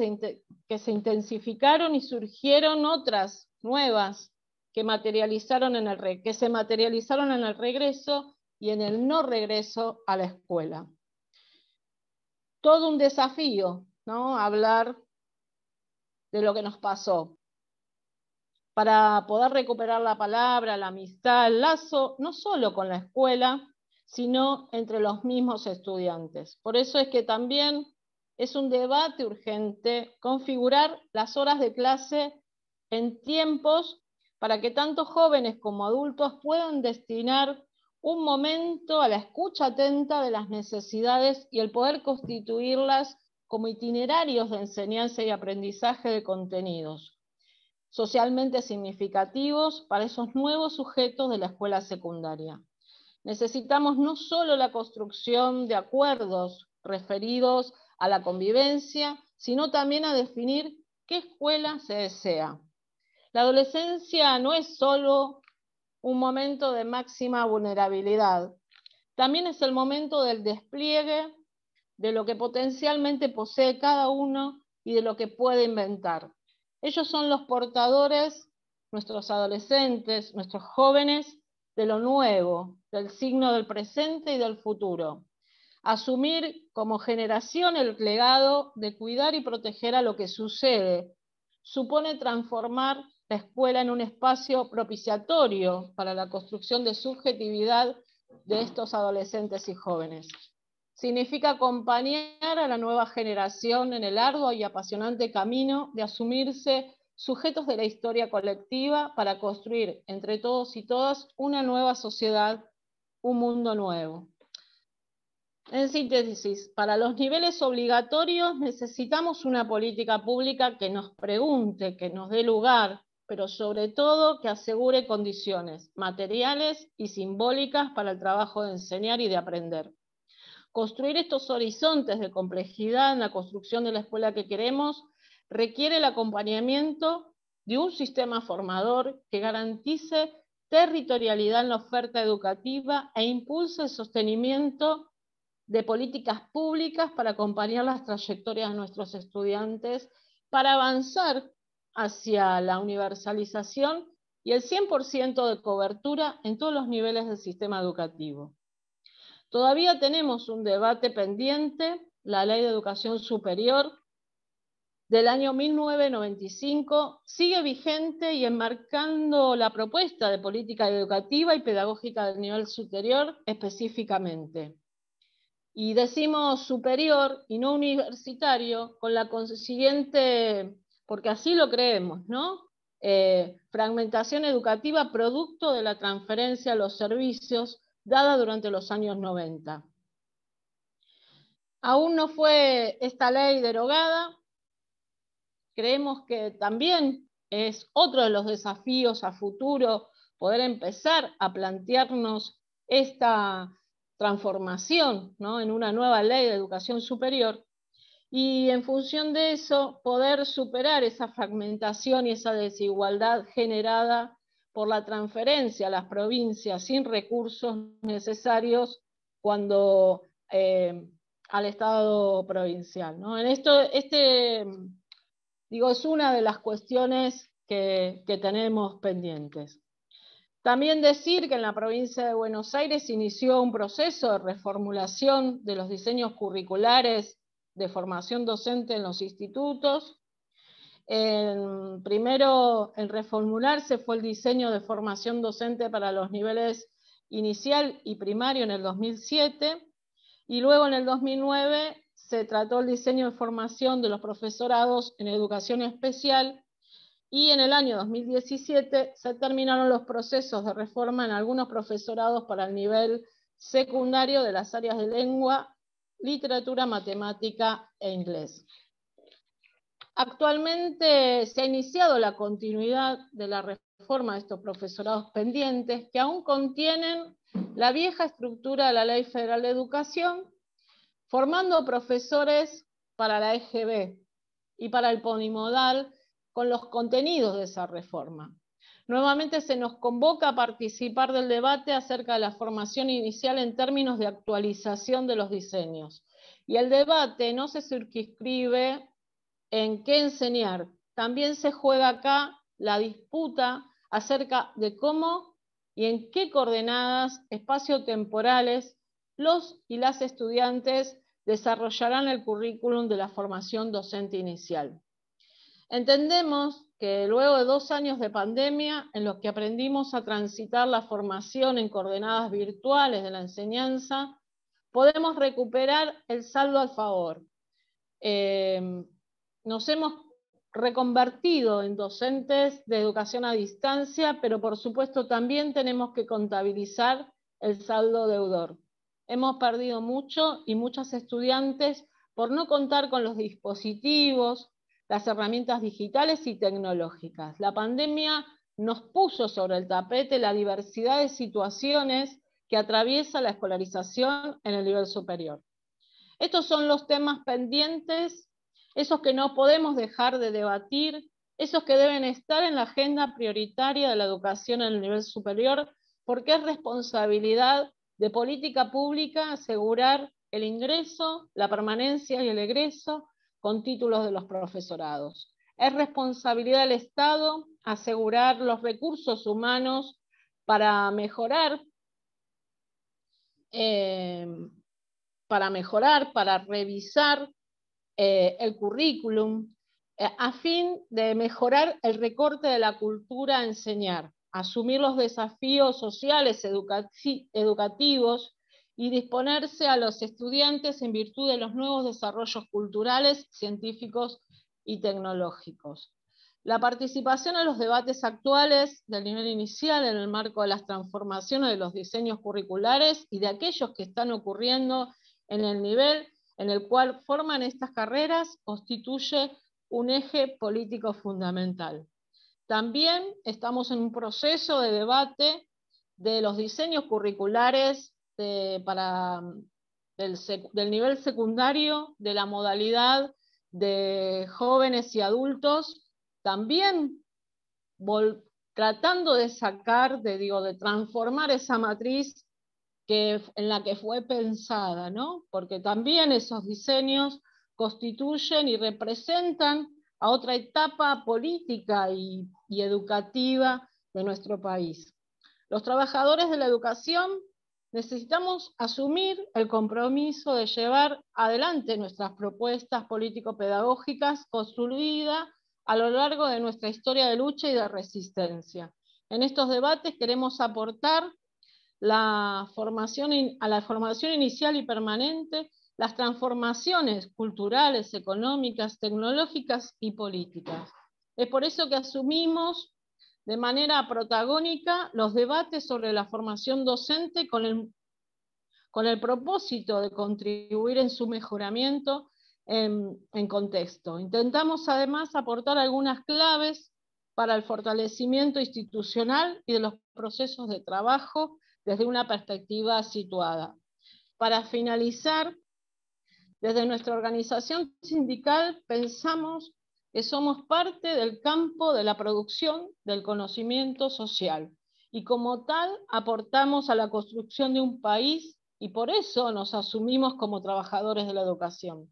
que se intensificaron y surgieron otras nuevas que, materializaron en el que se materializaron en el regreso y en el no regreso a la escuela. Todo un desafío, ¿no? Hablar de lo que nos pasó. Para poder recuperar la palabra, la amistad, el lazo, no solo con la escuela, sino entre los mismos estudiantes. Por eso es que también es un debate urgente configurar las horas de clase en tiempos para que tanto jóvenes como adultos puedan destinar un momento a la escucha atenta de las necesidades y el poder constituirlas como itinerarios de enseñanza y aprendizaje de contenidos socialmente significativos para esos nuevos sujetos de la escuela secundaria. Necesitamos no solo la construcción de acuerdos referidos a la convivencia, sino también a definir qué escuela se desea. La adolescencia no es solo un momento de máxima vulnerabilidad, también es el momento del despliegue de lo que potencialmente posee cada uno y de lo que puede inventar. Ellos son los portadores, nuestros adolescentes, nuestros jóvenes, de lo nuevo, del signo del presente y del futuro. Asumir como generación el legado de cuidar y proteger a lo que sucede supone transformar la escuela en un espacio propiciatorio para la construcción de subjetividad de estos adolescentes y jóvenes. Significa acompañar a la nueva generación en el arduo y apasionante camino de asumirse sujetos de la historia colectiva para construir entre todos y todas una nueva sociedad, un mundo nuevo. En síntesis, para los niveles obligatorios necesitamos una política pública que nos pregunte, que nos dé lugar, pero sobre todo que asegure condiciones materiales y simbólicas para el trabajo de enseñar y de aprender. Construir estos horizontes de complejidad en la construcción de la escuela que queremos requiere el acompañamiento de un sistema formador que garantice territorialidad en la oferta educativa e impulse el sostenimiento de políticas públicas para acompañar las trayectorias de nuestros estudiantes, para avanzar hacia la universalización y el 100% de cobertura en todos los niveles del sistema educativo. Todavía tenemos un debate pendiente, la Ley de Educación Superior del año 1995 sigue vigente y enmarcando la propuesta de política educativa y pedagógica del nivel superior específicamente. Y decimos superior y no universitario con la consiguiente, porque así lo creemos, ¿no? Eh, fragmentación educativa producto de la transferencia a los servicios dada durante los años 90. Aún no fue esta ley derogada. Creemos que también es otro de los desafíos a futuro poder empezar a plantearnos esta transformación en una nueva ley de educación superior y en función de eso poder superar esa fragmentación y esa desigualdad generada por la transferencia a las provincias sin recursos necesarios cuando eh, al Estado provincial. En esto, este, digo, es una de las cuestiones que, que tenemos pendientes. También decir que en la provincia de Buenos Aires inició un proceso de reformulación de los diseños curriculares de formación docente en los institutos. Primero, en reformularse fue el diseño de formación docente para los niveles inicial y primario en el 2007, y luego en el 2009 se trató el diseño de formación de los profesorados en educación especial y en el año 2017 se terminaron los procesos de reforma en algunos profesorados para el nivel secundario de las áreas de lengua, literatura, matemática e inglés. Actualmente se ha iniciado la continuidad de la reforma de estos profesorados pendientes que aún contienen la vieja estructura de la Ley Federal de Educación, formando profesores para la EGB y para el ponimodal con los contenidos de esa reforma. Nuevamente se nos convoca a participar del debate acerca de la formación inicial en términos de actualización de los diseños. Y el debate no se circunscribe en qué enseñar, también se juega acá la disputa acerca de cómo y en qué coordenadas espaciotemporales los y las estudiantes desarrollarán el currículum de la formación docente inicial. Entendemos que luego de dos años de pandemia en los que aprendimos a transitar la formación en coordenadas virtuales de la enseñanza, podemos recuperar el saldo al favor. Eh, nos hemos reconvertido en docentes de educación a distancia, pero por supuesto también tenemos que contabilizar el saldo deudor. Hemos perdido mucho y muchas estudiantes por no contar con los dispositivos, las herramientas digitales y tecnológicas. La pandemia nos puso sobre el tapete la diversidad de situaciones que atraviesa la escolarización en el nivel superior. Estos son los temas pendientes, esos que no podemos dejar de debatir, esos que deben estar en la agenda prioritaria de la educación en el nivel superior, porque es responsabilidad de política pública asegurar el ingreso, la permanencia y el egreso con títulos de los profesorados. Es responsabilidad del Estado asegurar los recursos humanos para mejorar, eh, para mejorar, para revisar eh, el currículum, eh, a fin de mejorar el recorte de la cultura a enseñar, asumir los desafíos sociales educativos y disponerse a los estudiantes en virtud de los nuevos desarrollos culturales, científicos y tecnológicos. La participación en los debates actuales del nivel inicial en el marco de las transformaciones de los diseños curriculares y de aquellos que están ocurriendo en el nivel en el cual forman estas carreras constituye un eje político fundamental. También estamos en un proceso de debate de los diseños curriculares para, del, nivel secundario, de la modalidad de jóvenes y adultos, también tratando de sacar, de, de transformar esa matriz que, en la que fue pensada, ¿no? porque también esos diseños constituyen y representan a otra etapa política y educativa de nuestro país. Los trabajadores de la educación necesitamos asumir el compromiso de llevar adelante nuestras propuestas político-pedagógicas construidas a lo largo de nuestra historia de lucha y de resistencia. En estos debates queremos aportar la formación a la formación inicial y permanente las transformaciones culturales, económicas, tecnológicas y políticas. Es por eso que asumimos de manera protagónica los debates sobre la formación docente con el, con el propósito de contribuir en su mejoramiento en, en contexto. Intentamos además aportar algunas claves para el fortalecimiento institucional y de los procesos de trabajo desde una perspectiva situada. Para finalizar, desde nuestra organización sindical pensamos que somos parte del campo de la producción del conocimiento social y como tal aportamos a la construcción de un país y por eso nos asumimos como trabajadores de la educación.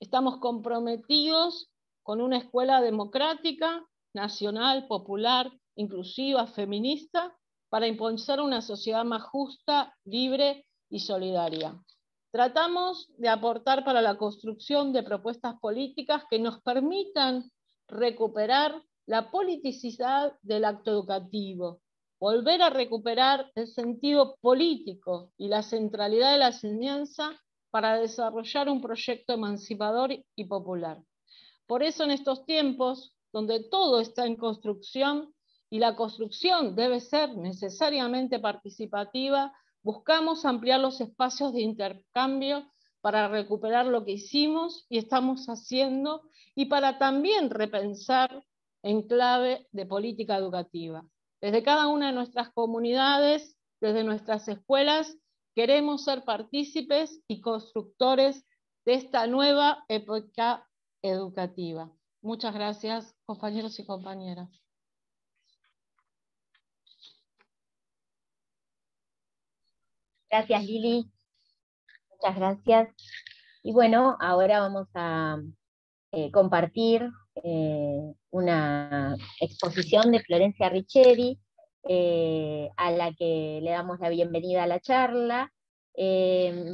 Estamos comprometidos con una escuela democrática, nacional, popular, inclusiva, feminista, para impulsar una sociedad más justa, libre y solidaria. Tratamos de aportar para la construcción de propuestas políticas que nos permitan recuperar la politicidad del acto educativo, volver a recuperar el sentido político y la centralidad de la enseñanza para desarrollar un proyecto emancipador y popular. Por eso en estos tiempos, donde todo está en construcción y la construcción debe ser necesariamente participativa, buscamos ampliar los espacios de intercambio para recuperar lo que hicimos y estamos haciendo y para también repensar en clave de política educativa. Desde cada una de nuestras comunidades, desde nuestras escuelas, queremos ser partícipes y constructores de esta nueva época educativa. Muchas gracias, compañeros y compañeras. Gracias, Lili. Muchas gracias. Y bueno, ahora vamos a eh, compartir eh, una exposición de Florencia Richeri, eh, a la que le damos la bienvenida a la charla.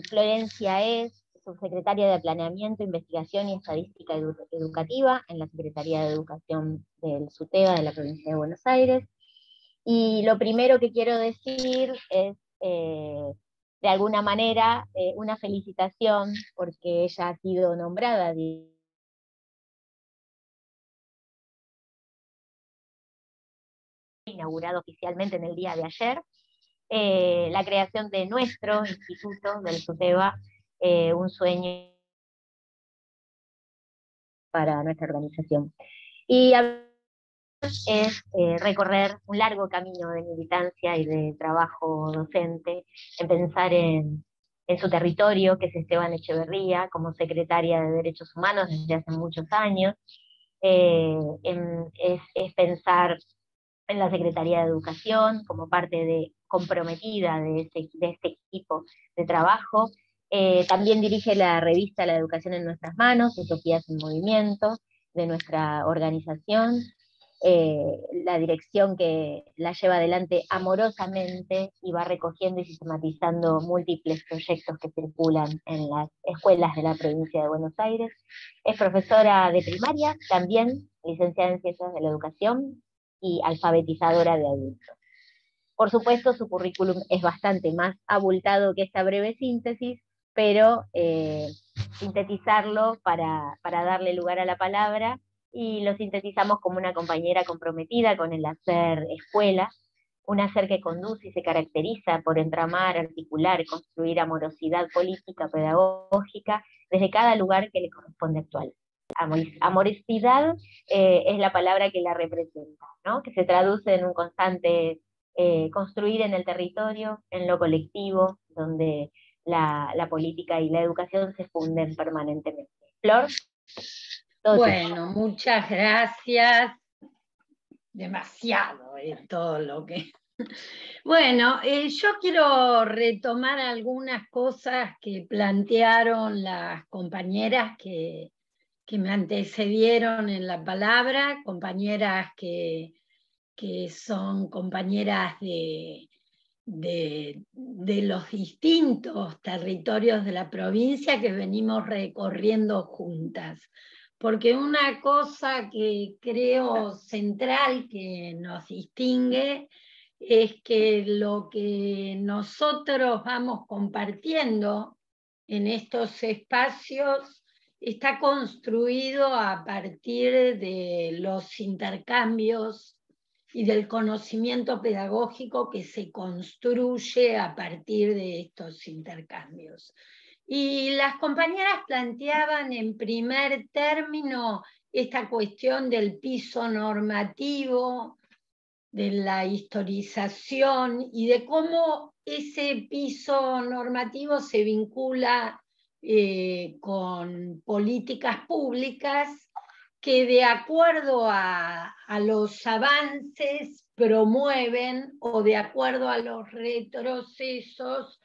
Florencia es subsecretaria de Planeamiento, Investigación y Estadística Educativa en la Secretaría de Educación del SUTEBA de la provincia de Buenos Aires. Y lo primero que quiero decir es de alguna manera eh, una felicitación porque ella ha sido nombrada inaugurado oficialmente en el día de ayer, eh, la creación de nuestro instituto del SUTEBA, eh, un sueño para nuestra organización. Y es eh, recorrer un largo camino de militancia y de trabajo docente, en pensar en, su territorio, que es Esteban Echeverría, como secretaria de Derechos Humanos desde hace muchos años, eh, es, pensar en la Secretaría de Educación como parte de, comprometida de, este, equipo de trabajo. Eh, también dirige la revista La Educación en Nuestras Manos, Utopías en Movimiento, de nuestra organización, eh, la dirección que la lleva adelante amorosamente y va recogiendo y sistematizando múltiples proyectos que circulan en las escuelas de la provincia de Buenos Aires. Es profesora de primaria, también licenciada en Ciencias de la Educación y alfabetizadora de adultos. Por supuesto, su currículum es bastante más abultado que esta breve síntesis, pero eh, sintetizarlo para, para darle lugar a la palabra y lo sintetizamos como una compañera comprometida con el hacer escuela, un hacer que conduce y se caracteriza por entramar, articular, construir amorosidad política, pedagógica, desde cada lugar que le corresponde actual. Amorosidad eh, es la palabra que la representa, ¿no? que se traduce en un constante eh, construir en el territorio, en lo colectivo, donde la, la política y la educación se funden permanentemente. Flor bueno, muchas gracias. Demasiado es todo lo que... Bueno, eh, yo quiero retomar algunas cosas que plantearon las compañeras que, me antecedieron en la palabra, compañeras que, que son compañeras de, de, de, los distintos territorios de la provincia que venimos recorriendo juntas porque una cosa que creo central que nos distingue es que lo que nosotros vamos compartiendo en estos espacios está construido a partir de los intercambios y del conocimiento pedagógico que se construye a partir de estos intercambios. Y las compañeras planteaban en primer término esta cuestión del piso normativo de la historización y de cómo ese piso normativo se vincula eh, con políticas públicas que de acuerdo a, los avances promueven o de acuerdo a los retrocesos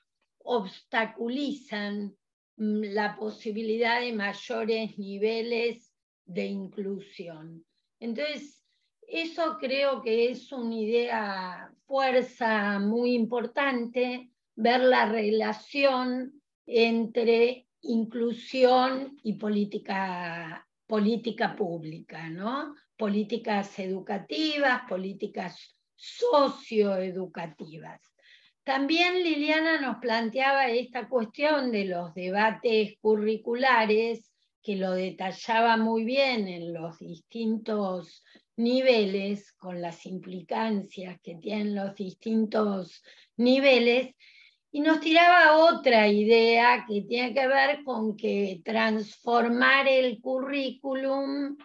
obstaculizan mm, la posibilidad de mayores niveles de inclusión. Entonces, eso creo que es una idea, fuerza muy importante, ver la relación entre inclusión y política, política pública, ¿no? Políticas educativas, políticas socioeducativas. También Liliana nos planteaba esta cuestión de los debates curriculares, que lo detallaba muy bien en los distintos niveles, con las implicancias que tienen los distintos niveles, y nos tiraba otra idea que tiene que ver con que transformar el currículum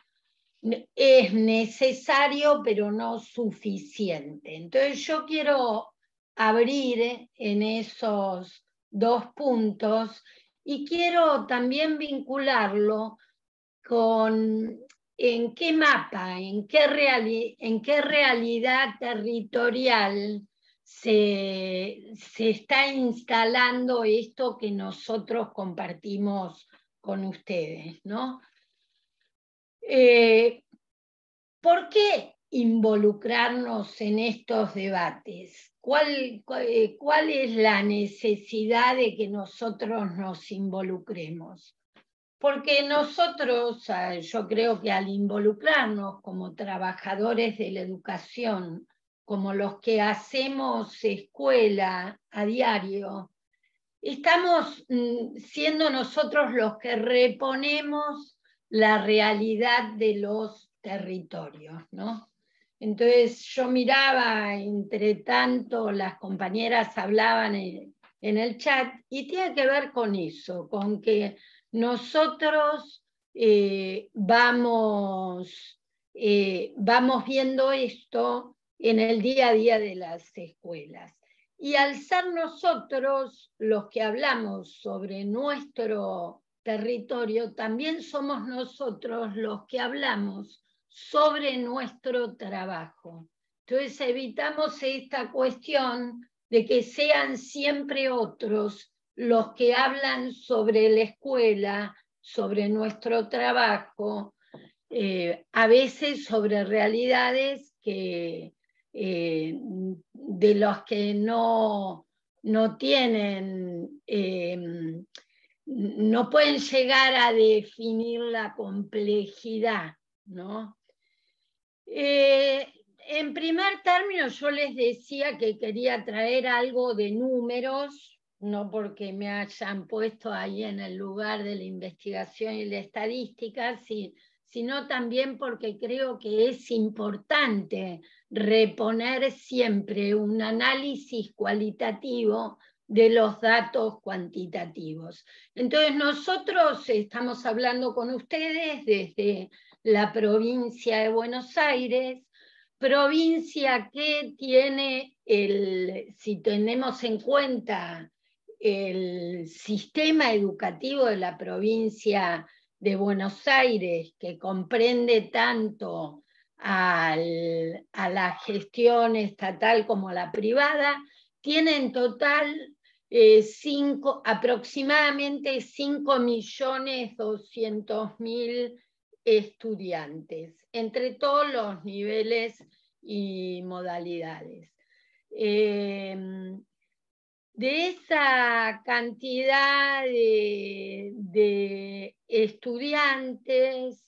es necesario, pero no suficiente. Entonces yo quiero abrir en esos dos puntos y quiero también vincularlo con en qué mapa, en qué, en qué realidad territorial se, está instalando esto que nosotros compartimos con ustedes, ¿no? Eh, ¿Por qué involucrarnos en estos debates? ¿Cuál, ¿Cuál es la necesidad de que nosotros nos involucremos? Porque nosotros, yo creo que al involucrarnos como trabajadores de la educación, como los que hacemos escuela a diario, estamos mm, siendo nosotros los que reponemos la realidad de los territorios, ¿no? Entonces yo miraba, entre tanto las compañeras hablaban en, el chat y tiene que ver con eso, con que nosotros eh, vamos, eh, vamos viendo esto en el día a día de las escuelas. Y al ser nosotros los que hablamos sobre nuestro territorio, también somos nosotros los que hablamos sobre nuestro trabajo. Entonces evitamos esta cuestión de que sean siempre otros los que hablan sobre la escuela, sobre nuestro trabajo, eh, a veces sobre realidades que, eh, de los que no, no tienen, eh, no pueden llegar a definir la complejidad, ¿no? En primer término, yo les decía que quería traer algo de números no porque me hayan puesto ahí en el lugar de la investigación y la estadística, sino también porque creo que es importante reponer siempre un análisis cualitativo de los datos cuantitativos. Entonces nosotros estamos hablando con ustedes desde la provincia de Buenos Aires, provincia que tiene el, si tenemos en cuenta el sistema educativo de la provincia de Buenos Aires, que comprende tanto a la gestión estatal como a la privada, tiene en total eh, aproximadamente 5.200.000 estudiantes, entre todos los niveles y modalidades. Eh, de esa cantidad de, estudiantes,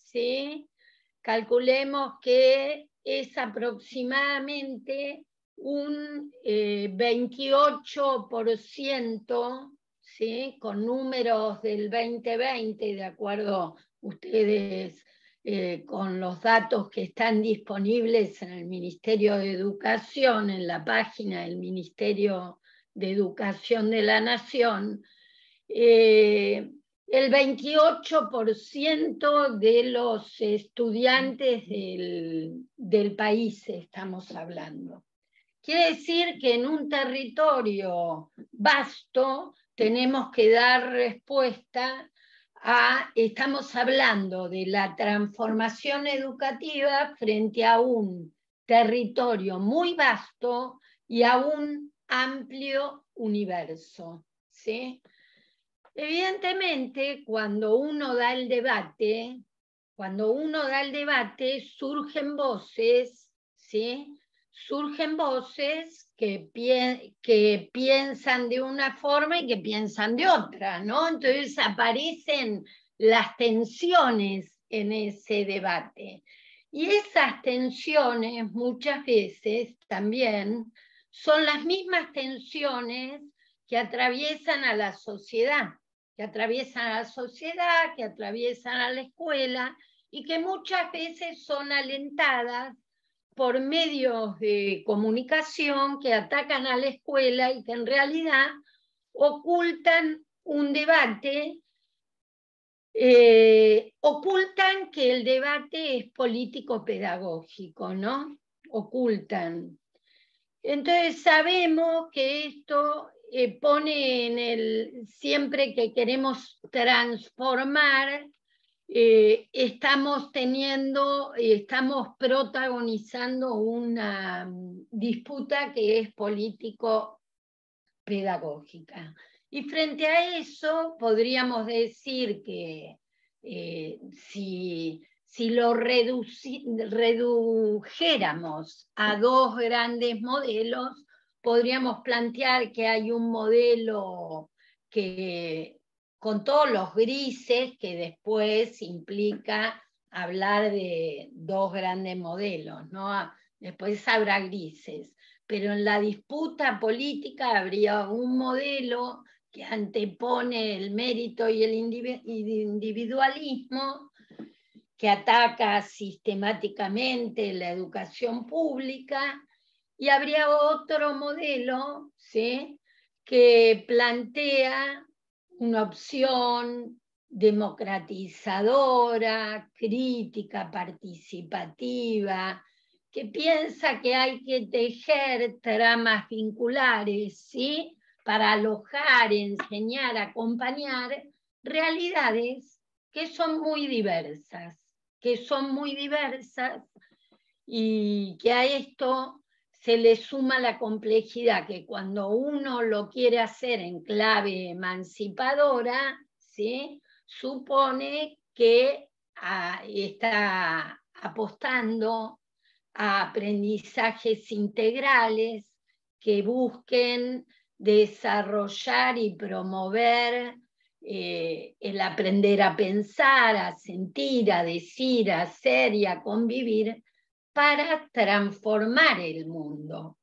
calculemos que es aproximadamente un 28%, eh, con números del 2020, de acuerdo ustedes eh, con los datos que están disponibles en el Ministerio de Educación, en la página del Ministerio de Educación de la Nación, eh, el 28% de los estudiantes del, del país estamos hablando. Quiere decir que en un territorio vasto tenemos que dar respuesta a, estamos hablando de la transformación educativa frente a un territorio muy vasto y a un amplio universo. ¿sí? Evidentemente, cuando uno da el debate, cuando uno da el debate, surgen voces, ¿sí? Surgen voces que, piensan de una forma y que piensan de otra, ¿no? Entonces aparecen las tensiones en ese debate. Y esas tensiones muchas veces también son las mismas tensiones que atraviesan a la sociedad que atraviesan a la sociedad, que atraviesan a la escuela y que muchas veces son alentadas por medios de comunicación que atacan a la escuela y que en realidad ocultan un debate, eh, ocultan que el debate es político-pedagógico, ¿no? Ocultan. Entonces sabemos que esto eh, pone en el, siempre que queremos transformar, eh, estamos teniendo, estamos protagonizando una mm, disputa que es político-pedagógica. Y frente a eso podríamos decir que eh, si, si lo redujéramos a dos grandes modelos, podríamos plantear que hay un modelo que con todos los grises que después implica hablar de dos grandes modelos, ¿no? Después habrá grises, pero en la disputa política habría un modelo que antepone el mérito y el individualismo, que ataca sistemáticamente la educación pública y habría otro modelo ¿sí? que plantea una opción democratizadora, crítica, participativa, que piensa que hay que tejer tramas vinculares, ¿sí? Para alojar, enseñar, acompañar realidades que son muy diversas, que son muy diversas y que a esto se le suma la complejidad que cuando uno lo quiere hacer en clave emancipadora, ¿sí? supone que ah, está apostando a aprendizajes integrales que busquen desarrollar y promover eh, el aprender a pensar, a sentir, a decir, a hacer y a convivir para transformar el mundo.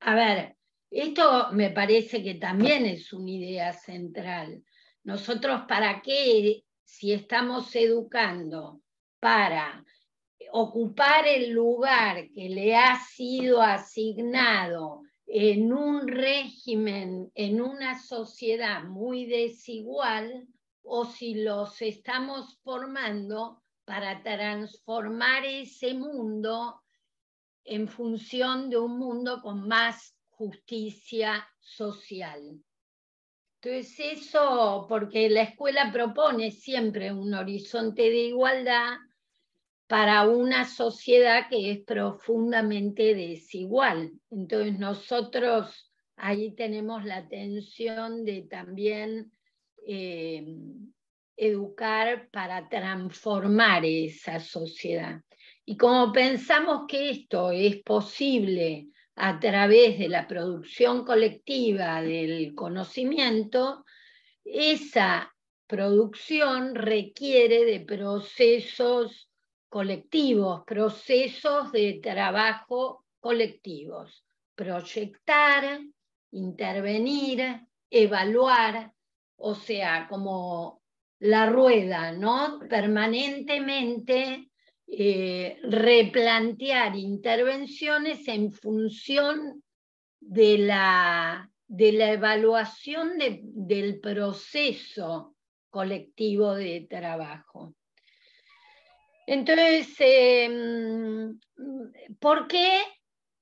A ver, esto me parece que también es una idea central. Nosotros, ¿para qué, si estamos educando para ocupar el lugar que le ha sido asignado en un régimen, en una sociedad muy desigual, o si los estamos formando para transformar ese mundo en función de un mundo con más justicia social. Entonces eso, porque la escuela propone siempre un horizonte de igualdad para una sociedad que es profundamente desigual. Entonces nosotros ahí tenemos la tensión de también eh, educar para transformar esa sociedad. Y como pensamos que esto es posible a través de la producción colectiva del conocimiento, esa producción requiere de procesos colectivos, procesos de trabajo colectivos, proyectar, intervenir, evaluar, o sea, como la rueda, ¿no? Permanentemente eh, replantear intervenciones en función de la, de la evaluación del proceso colectivo de trabajo. Entonces, em, ¿por, qué,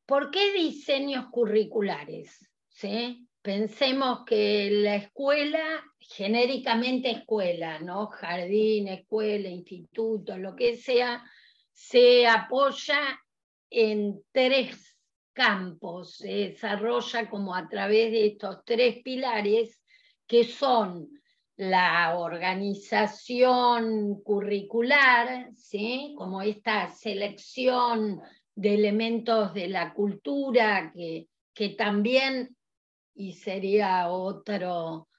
¿por qué diseños curriculares? ¿Sí? Pensemos que la escuela, genéricamente escuela, ¿no? Jardín, escuela, instituto, lo que sea, se apoya en tres campos, se desarrolla como a través de estos tres pilares que son la organización curricular, ¿sí? como esta selección de elementos de la cultura que, que también y sería otro,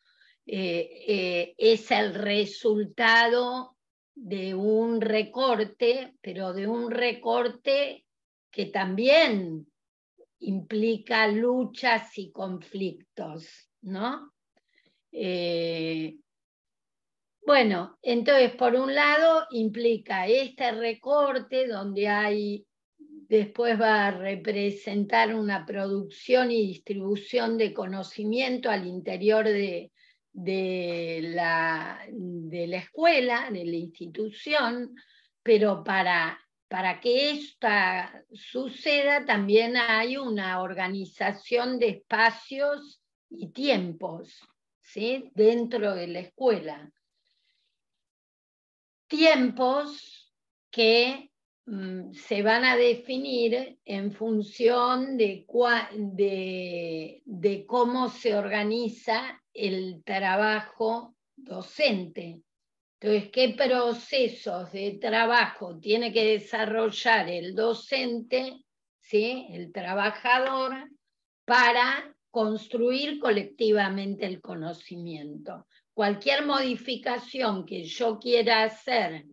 eh, eh, es el resultado de un recorte, pero de un recorte que también implica luchas y conflictos, ¿no? Eh, bueno, entonces, por un lado, implica este recorte donde hay después va a representar una producción y distribución de conocimiento al interior de, la, de la escuela, de la institución, pero para, para que esto suceda también hay una organización de espacios y tiempos ¿sí? dentro de la escuela. Tiempos que se van a definir en función de, de, cómo se organiza el trabajo docente. Entonces, ¿qué procesos de trabajo tiene que desarrollar el docente, ¿sí? el trabajador, para construir colectivamente el conocimiento? Cualquier modificación que yo quiera hacer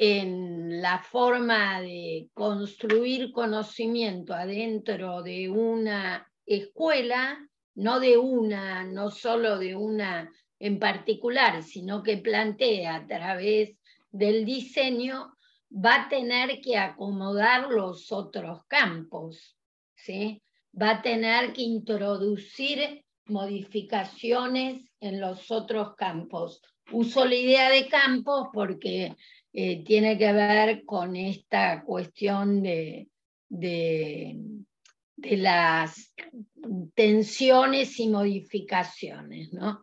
en la forma de construir conocimiento adentro de una escuela, no de una, no solo de una en particular, sino que plantea a través del diseño, va a tener que acomodar los otros campos, ¿sí? va a tener que introducir modificaciones en los otros campos. Uso la idea de campos porque eh, tiene que ver con esta cuestión de, de, las tensiones y modificaciones, ¿no?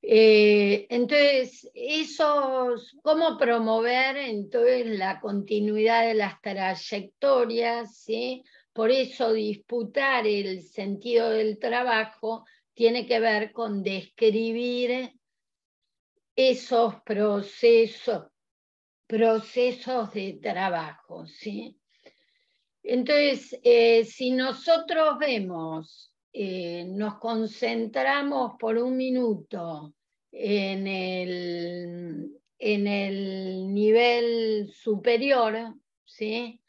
Eh, entonces, ¿cómo promover entonces la continuidad de las trayectorias? ¿sí? Por eso disputar el sentido del trabajo tiene que ver con describir esos procesos, procesos de trabajo, ¿sí? Entonces, eh, si nosotros vemos, eh, nos concentramos por un minuto en el, en el nivel superior, ¿sí?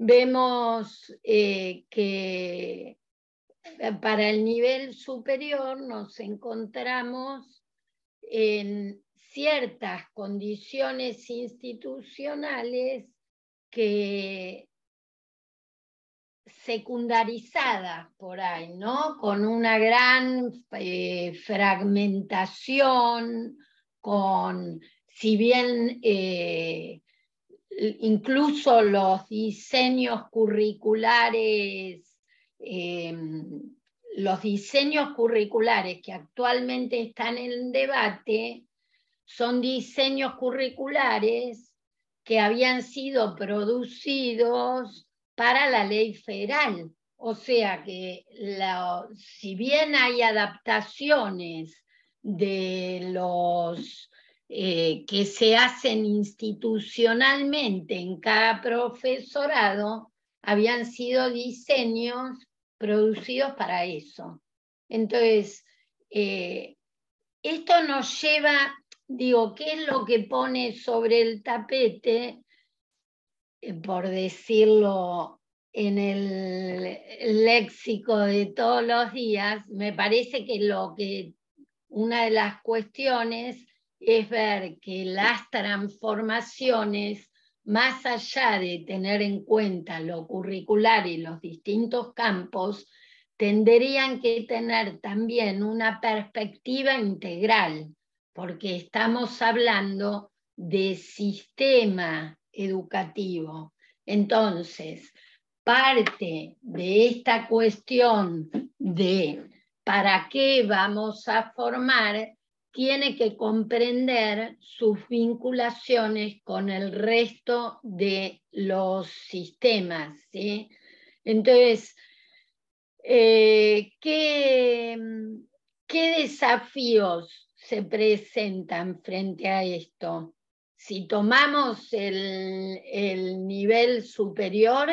vemos eh, que para el nivel superior nos encontramos en ciertas condiciones institucionales que secundarizadas por ahí, ¿no? Con una gran eh, fragmentación, con, si bien eh, incluso los diseños curriculares, eh, los diseños curriculares que actualmente están en debate, son diseños curriculares que habían sido producidos para la ley federal. O sea que si bien hay adaptaciones de los eh, que se hacen institucionalmente en cada profesorado, habían sido diseños producidos para eso. Entonces, eh, esto nos lleva digo, ¿qué es lo que pone sobre el tapete, eh, por decirlo en el léxico de todos los días? Me parece que lo que una de las cuestiones es ver que las transformaciones, más allá de tener en cuenta lo curricular y los distintos campos, tendrían que tener también una perspectiva integral porque estamos hablando de sistema educativo. Entonces, parte de esta cuestión de para qué vamos a formar tiene que comprender sus vinculaciones con el resto de los sistemas. Entonces, eh, ¿qué, desafíos se presentan frente a esto? Si tomamos el, el nivel superior,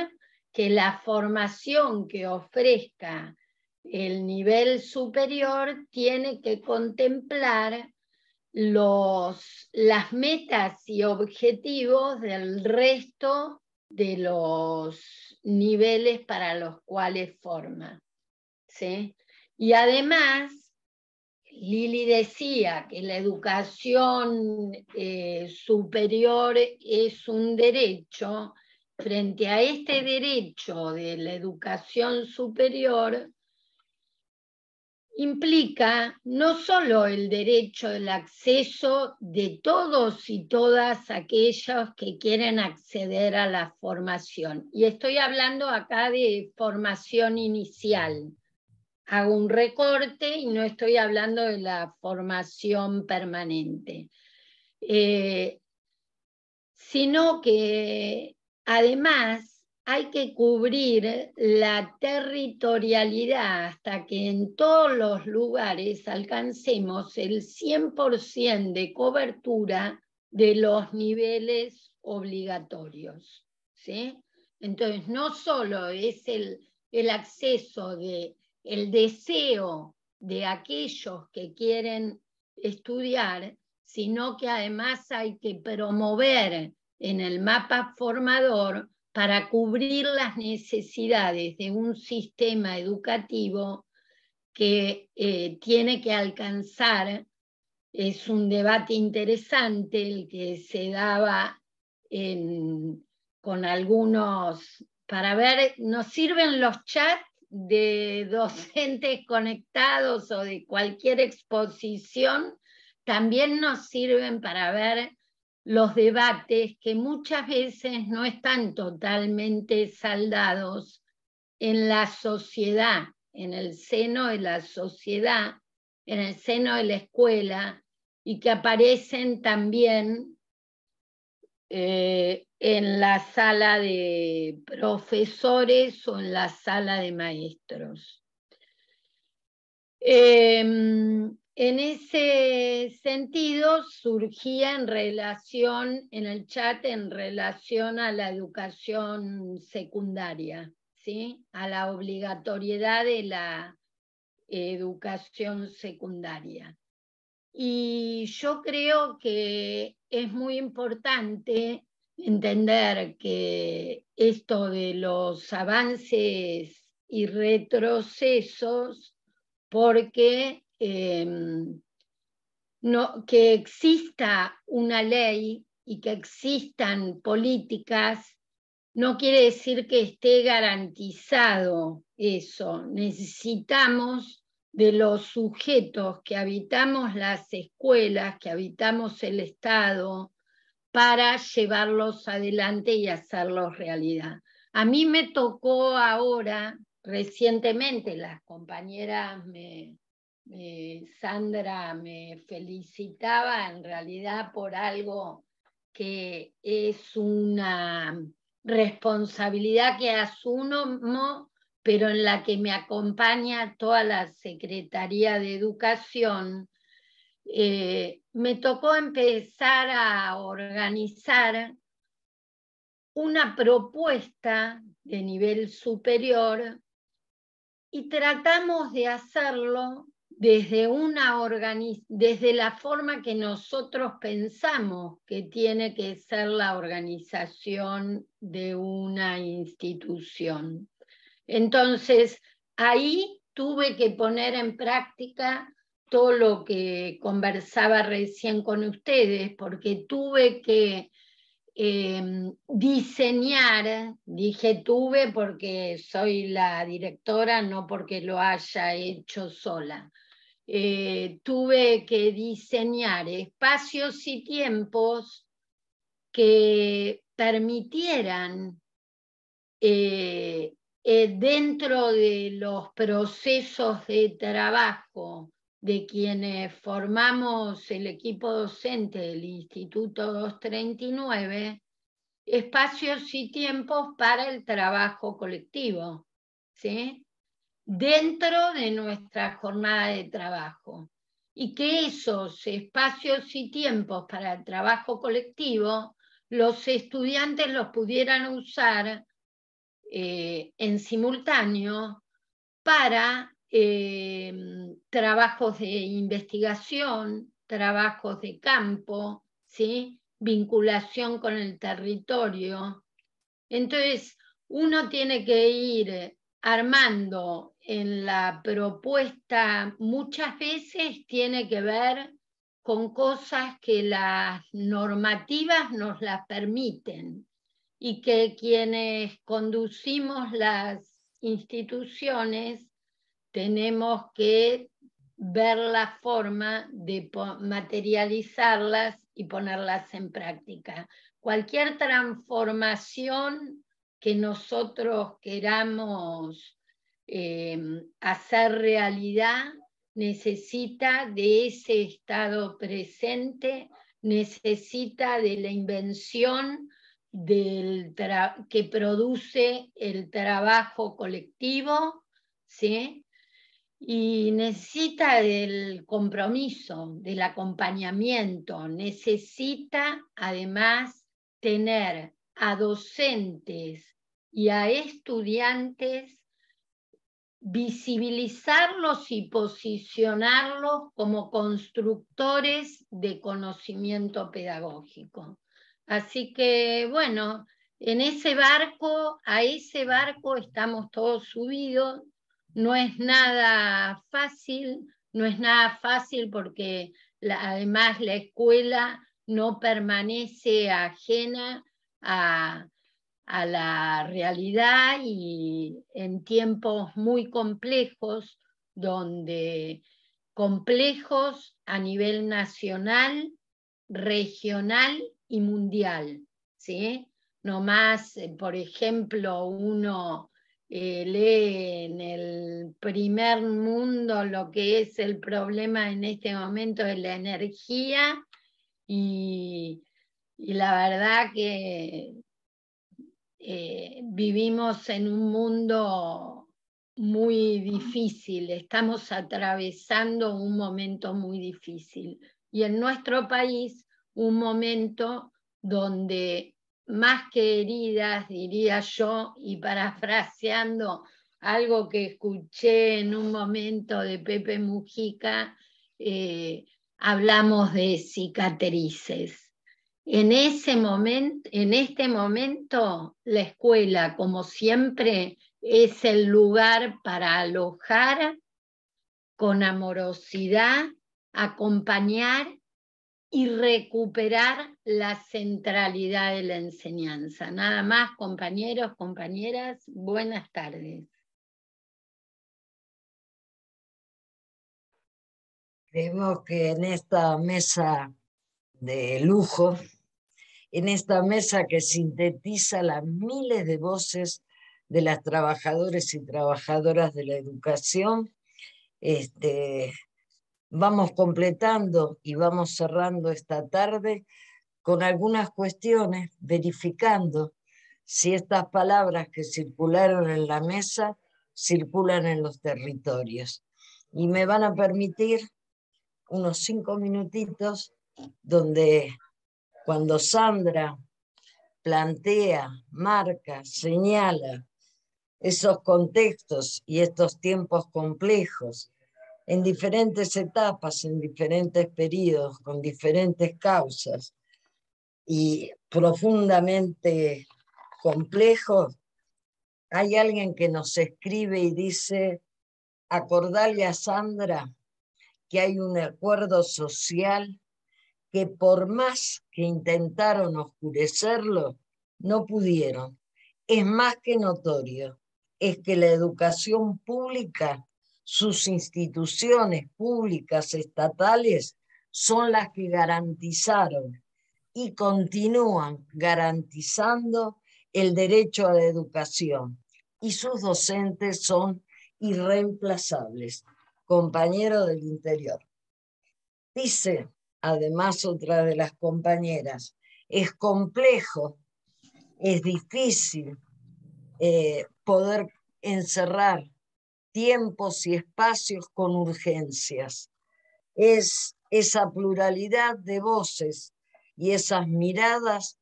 que la formación que ofrezca el nivel superior tiene que contemplar los, las metas y objetivos del resto de los niveles para los cuales forma. ¿sí? Y además, Lili decía que la educación eh, superior es un derecho. Frente a este derecho de la educación superior, implica no solo el derecho del acceso de todos y todas aquellos que quieren acceder a la formación. Y estoy hablando acá de formación inicial. Hago un recorte y no estoy hablando de la formación permanente. Eh, sino que además hay que cubrir la territorialidad hasta que en todos los lugares alcancemos el 100% de cobertura de los niveles obligatorios. ¿sí? Entonces, no solo es el, el acceso de el deseo de aquellos que quieren estudiar, sino que además hay que promover en el mapa formador para cubrir las necesidades de un sistema educativo que eh, tiene que alcanzar, es un debate interesante el que se daba con algunos, para ver, nos sirven los chats de docentes conectados o de cualquier exposición, también nos sirven para ver los debates que muchas veces no están totalmente saldados en la sociedad, en el seno de la sociedad, en el seno de la escuela y que aparecen también eh, en la sala de profesores o en la sala de maestros. Em, en ese sentido, surgía en relación, en el chat, en relación a la educación secundaria, ¿sí? a la obligatoriedad de la educación secundaria. Y yo creo que es muy importante entender que esto de los avances y retrocesos, porque Em, no, que exista una ley y que existan políticas no quiere decir que esté garantizado eso. Necesitamos de los sujetos que habitamos las escuelas, que habitamos el Estado, para llevarlos adelante y hacerlos realidad. A mí me tocó ahora, recientemente, las compañeras me, Sandra me felicitaba en realidad por algo que es una responsabilidad que asumo, pero en la que me acompaña toda la Secretaría de Educación. Eh, me tocó empezar a organizar una propuesta de nivel superior y tratamos de hacerlo desde, una desde la forma que nosotros pensamos que tiene que ser la organización de una institución. Entonces, ahí tuve que poner en práctica todo lo que conversaba recién con ustedes, porque tuve que em, diseñar, dije tuve porque soy la directora, no porque lo haya hecho sola, eh, tuve que diseñar espacios y tiempos que permitieran eh, eh, dentro de los procesos de trabajo de quienes formamos el equipo docente del Instituto 239, espacios y tiempos para el trabajo colectivo, ¿sí? dentro de nuestra jornada de trabajo. Y que esos espacios y tiempos para el trabajo colectivo, los estudiantes los pudieran usar eh, en simultáneo para eh, trabajos de investigación, trabajos de campo, ¿sí? vinculación con el territorio. Entonces, uno tiene que ir armando en la propuesta, muchas veces tiene que ver con cosas que las normativas nos las permiten y que quienes conducimos las instituciones tenemos que ver la forma de materializarlas y ponerlas en práctica. Cualquier transformación que nosotros queramos eh, hacer realidad necesita de ese estado presente, necesita de la invención del que produce el trabajo colectivo, ¿sí? y necesita del compromiso, del acompañamiento, necesita además tener a docentes y a estudiantes visibilizarlos y posicionarlos como constructores de conocimiento pedagógico. Así que, bueno, en ese barco, a ese barco estamos todos subidos, no es nada fácil, no es nada fácil porque además la escuela no permanece ajena a, a la realidad y en tiempos muy complejos, donde complejos a nivel nacional, regional y mundial. ¿sí? No más, eh, por ejemplo, uno eh, lee en el primer mundo lo que es el problema en este momento de la energía y, la verdad que eh, vivimos en un mundo muy difícil, estamos atravesando un momento muy difícil y en nuestro país un momento donde más que heridas, diría yo, y parafraseando algo que escuché en un momento de Pepe Mujica, eh, hablamos de cicatrices. En, ese momento, en este momento, la escuela, como siempre, es el lugar para alojar con amorosidad, acompañar y recuperar la centralidad de la enseñanza. Nada más, compañeros, compañeras, buenas tardes. Creemos que en esta mesa de lujo, en esta mesa que sintetiza las miles de voces de las trabajadores y trabajadoras de la educación, este, vamos completando y vamos cerrando esta tarde con algunas cuestiones, verificando si estas palabras que circularon en la mesa circulan en los territorios. Y me van a permitir unos cinco minutitos donde cuando Sandra plantea, marca, señala esos contextos y estos tiempos complejos en diferentes etapas, en diferentes periodos, con diferentes causas y profundamente complejos, hay alguien que nos escribe y dice, acordarle a Sandra que hay un acuerdo social que por más que intentaron oscurecerlo, no pudieron. Es más que notorio, es que la educación pública sus instituciones públicas estatales son las que garantizaron y continúan garantizando el derecho a la educación y sus docentes son irreemplazables, compañeros del interior. Dice, además, otra de las compañeras, es complejo, es difícil eh, poder encerrar tiempos y espacios con urgencias. Es esa pluralidad de voces y esas miradas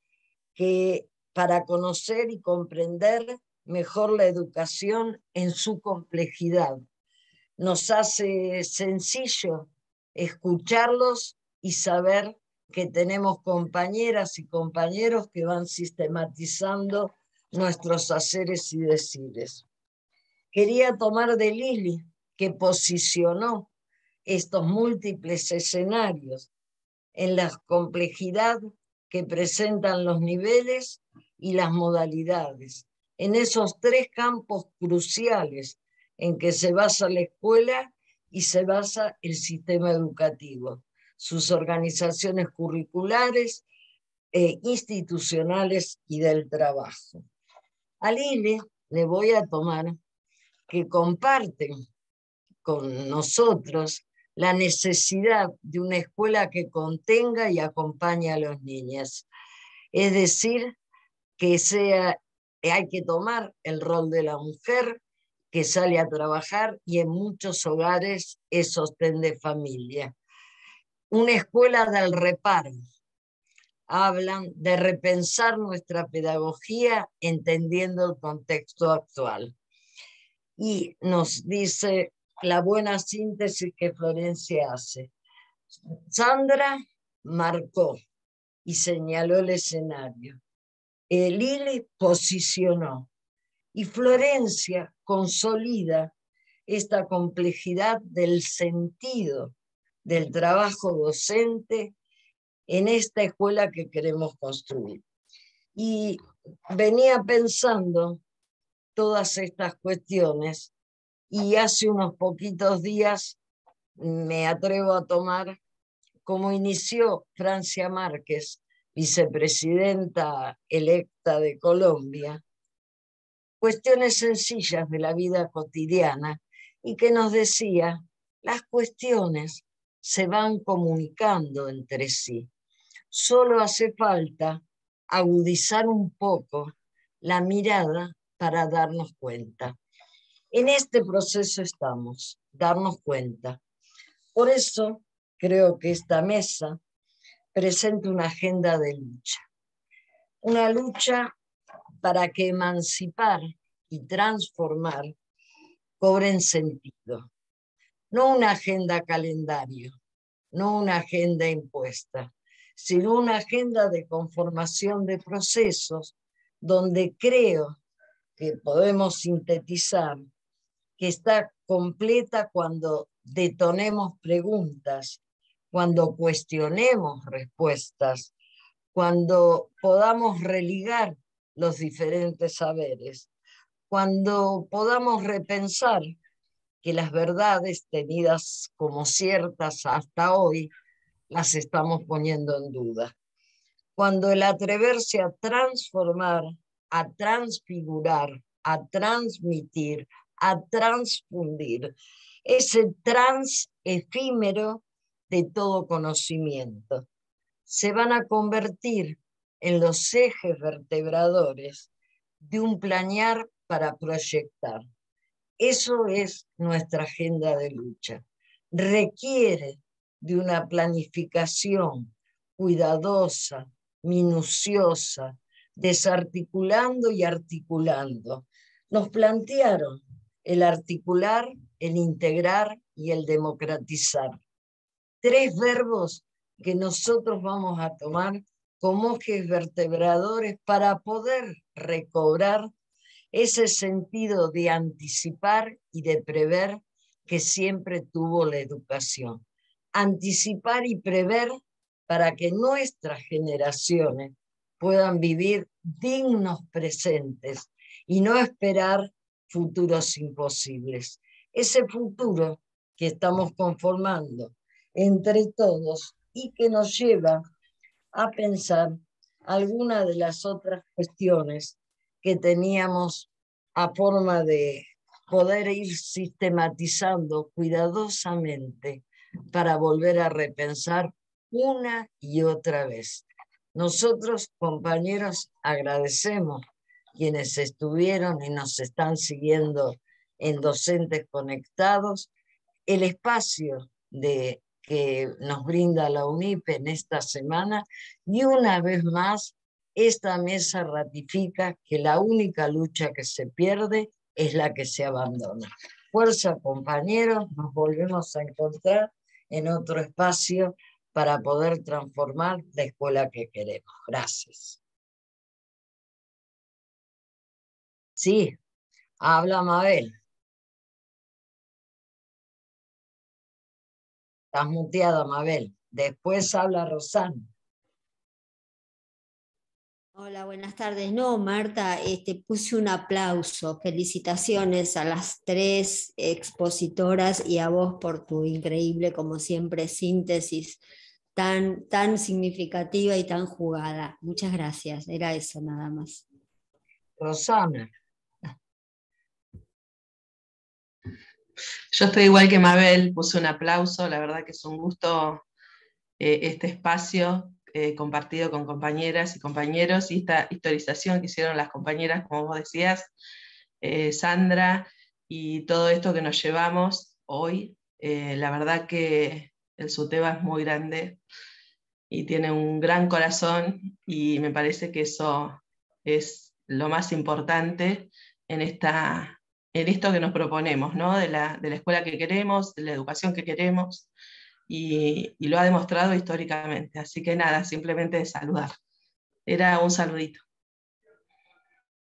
que para conocer y comprender mejor la educación en su complejidad. Nos hace sencillo escucharlos y saber que tenemos compañeras y compañeros que van sistematizando nuestros haceres y decires. Quería tomar de Lili, que posicionó estos múltiples escenarios en la complejidad que presentan los niveles y las modalidades, en esos tres campos cruciales en que se basa la escuela y se basa el sistema educativo, sus organizaciones curriculares, e institucionales y del trabajo. A Lili le voy a tomar que comparten con nosotros la necesidad de una escuela que contenga y acompañe a los niños. Es decir, que sea, hay que tomar el rol de la mujer que sale a trabajar y en muchos hogares es sostén de familia. Una escuela del reparo. Hablan de repensar nuestra pedagogía entendiendo el contexto actual. Y nos dice la buena síntesis que Florencia hace. Sandra marcó y señaló el escenario. Lili posicionó y Florencia consolida esta complejidad del sentido del trabajo docente en esta escuela que queremos construir. Y venía pensando todas estas cuestiones y hace unos poquitos días me atrevo a tomar como inició Francia Márquez, vicepresidenta electa de Colombia, cuestiones sencillas de la vida cotidiana y que nos decía, las cuestiones se van comunicando entre sí. Solo hace falta agudizar un poco la mirada para darnos cuenta. En este proceso estamos, darnos cuenta. Por eso creo que esta mesa presenta una agenda de lucha. Una lucha para que emancipar y transformar cobren sentido. No una agenda calendario, no una agenda impuesta, sino una agenda de conformación de procesos donde creo que podemos sintetizar que está completa cuando detonemos preguntas, cuando cuestionemos respuestas, cuando podamos religar los diferentes saberes, cuando podamos repensar que las verdades tenidas como ciertas hasta hoy las estamos poniendo en duda. Cuando el atreverse a transformar, a transfigurar, a transmitir, a transfundir. Ese trans efímero de todo conocimiento. Se van a convertir en los ejes vertebradores de un planear para proyectar. Eso es nuestra agenda de lucha. Requiere de una planificación cuidadosa, minuciosa, desarticulando y articulando. Nos plantearon el articular, el integrar y el democratizar. Tres verbos que nosotros vamos a tomar como ejes vertebradores para poder recobrar ese sentido de anticipar y de prever que siempre tuvo la educación. Anticipar y prever para que nuestras generaciones puedan vivir dignos presentes y no esperar futuros imposibles. ese futuro que estamos conformando entre todos y que nos lleva a pensar algunas de las otras cuestiones que teníamos a forma de poder ir sistematizando cuidadosamente para volver a repensar una y otra vez. Nosotros, compañeros, agradecemos quienes estuvieron y nos están siguiendo en Docentes Conectados, el espacio de, que nos brinda la UNIP en esta semana y una vez más esta mesa ratifica que la única lucha que se pierde es la que se abandona. Fuerza compañeros, nos volvemos a encontrar en otro espacio para poder transformar la escuela que queremos. Gracias. Sí, habla Mabel. Estás muteada, Mabel. Después habla Rosana. Hola, buenas tardes. No, Marta, este, puse un aplauso. Felicitaciones a las tres expositoras y a vos por tu increíble, como siempre, síntesis tan, tan significativa y tan jugada. Muchas gracias. Era eso nada más. Rosana. Yo estoy igual que Mabel, puse un aplauso, la verdad que es un gusto eh, este espacio eh, compartido con compañeras y compañeros y esta historización que hicieron las compañeras, como vos decías, eh, Sandra, y todo esto que nos llevamos hoy. la verdad que el SUTEBA es muy grande y tiene un gran corazón y me parece que eso es lo más importante en esta en esto que nos proponemos, ¿no? de, la, de la escuela que queremos, de la educación que queremos, y, y, lo ha demostrado históricamente. Así que nada, simplemente de saludar. Era un saludito.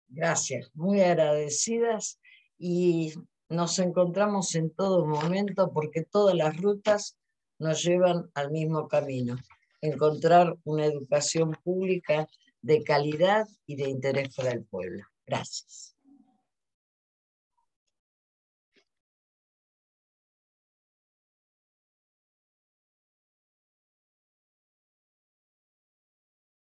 Gracias, muy agradecidas y nos encontramos en todo momento porque todas las rutas nos llevan al mismo camino, encontrar una educación pública de calidad y de interés para el pueblo. Gracias.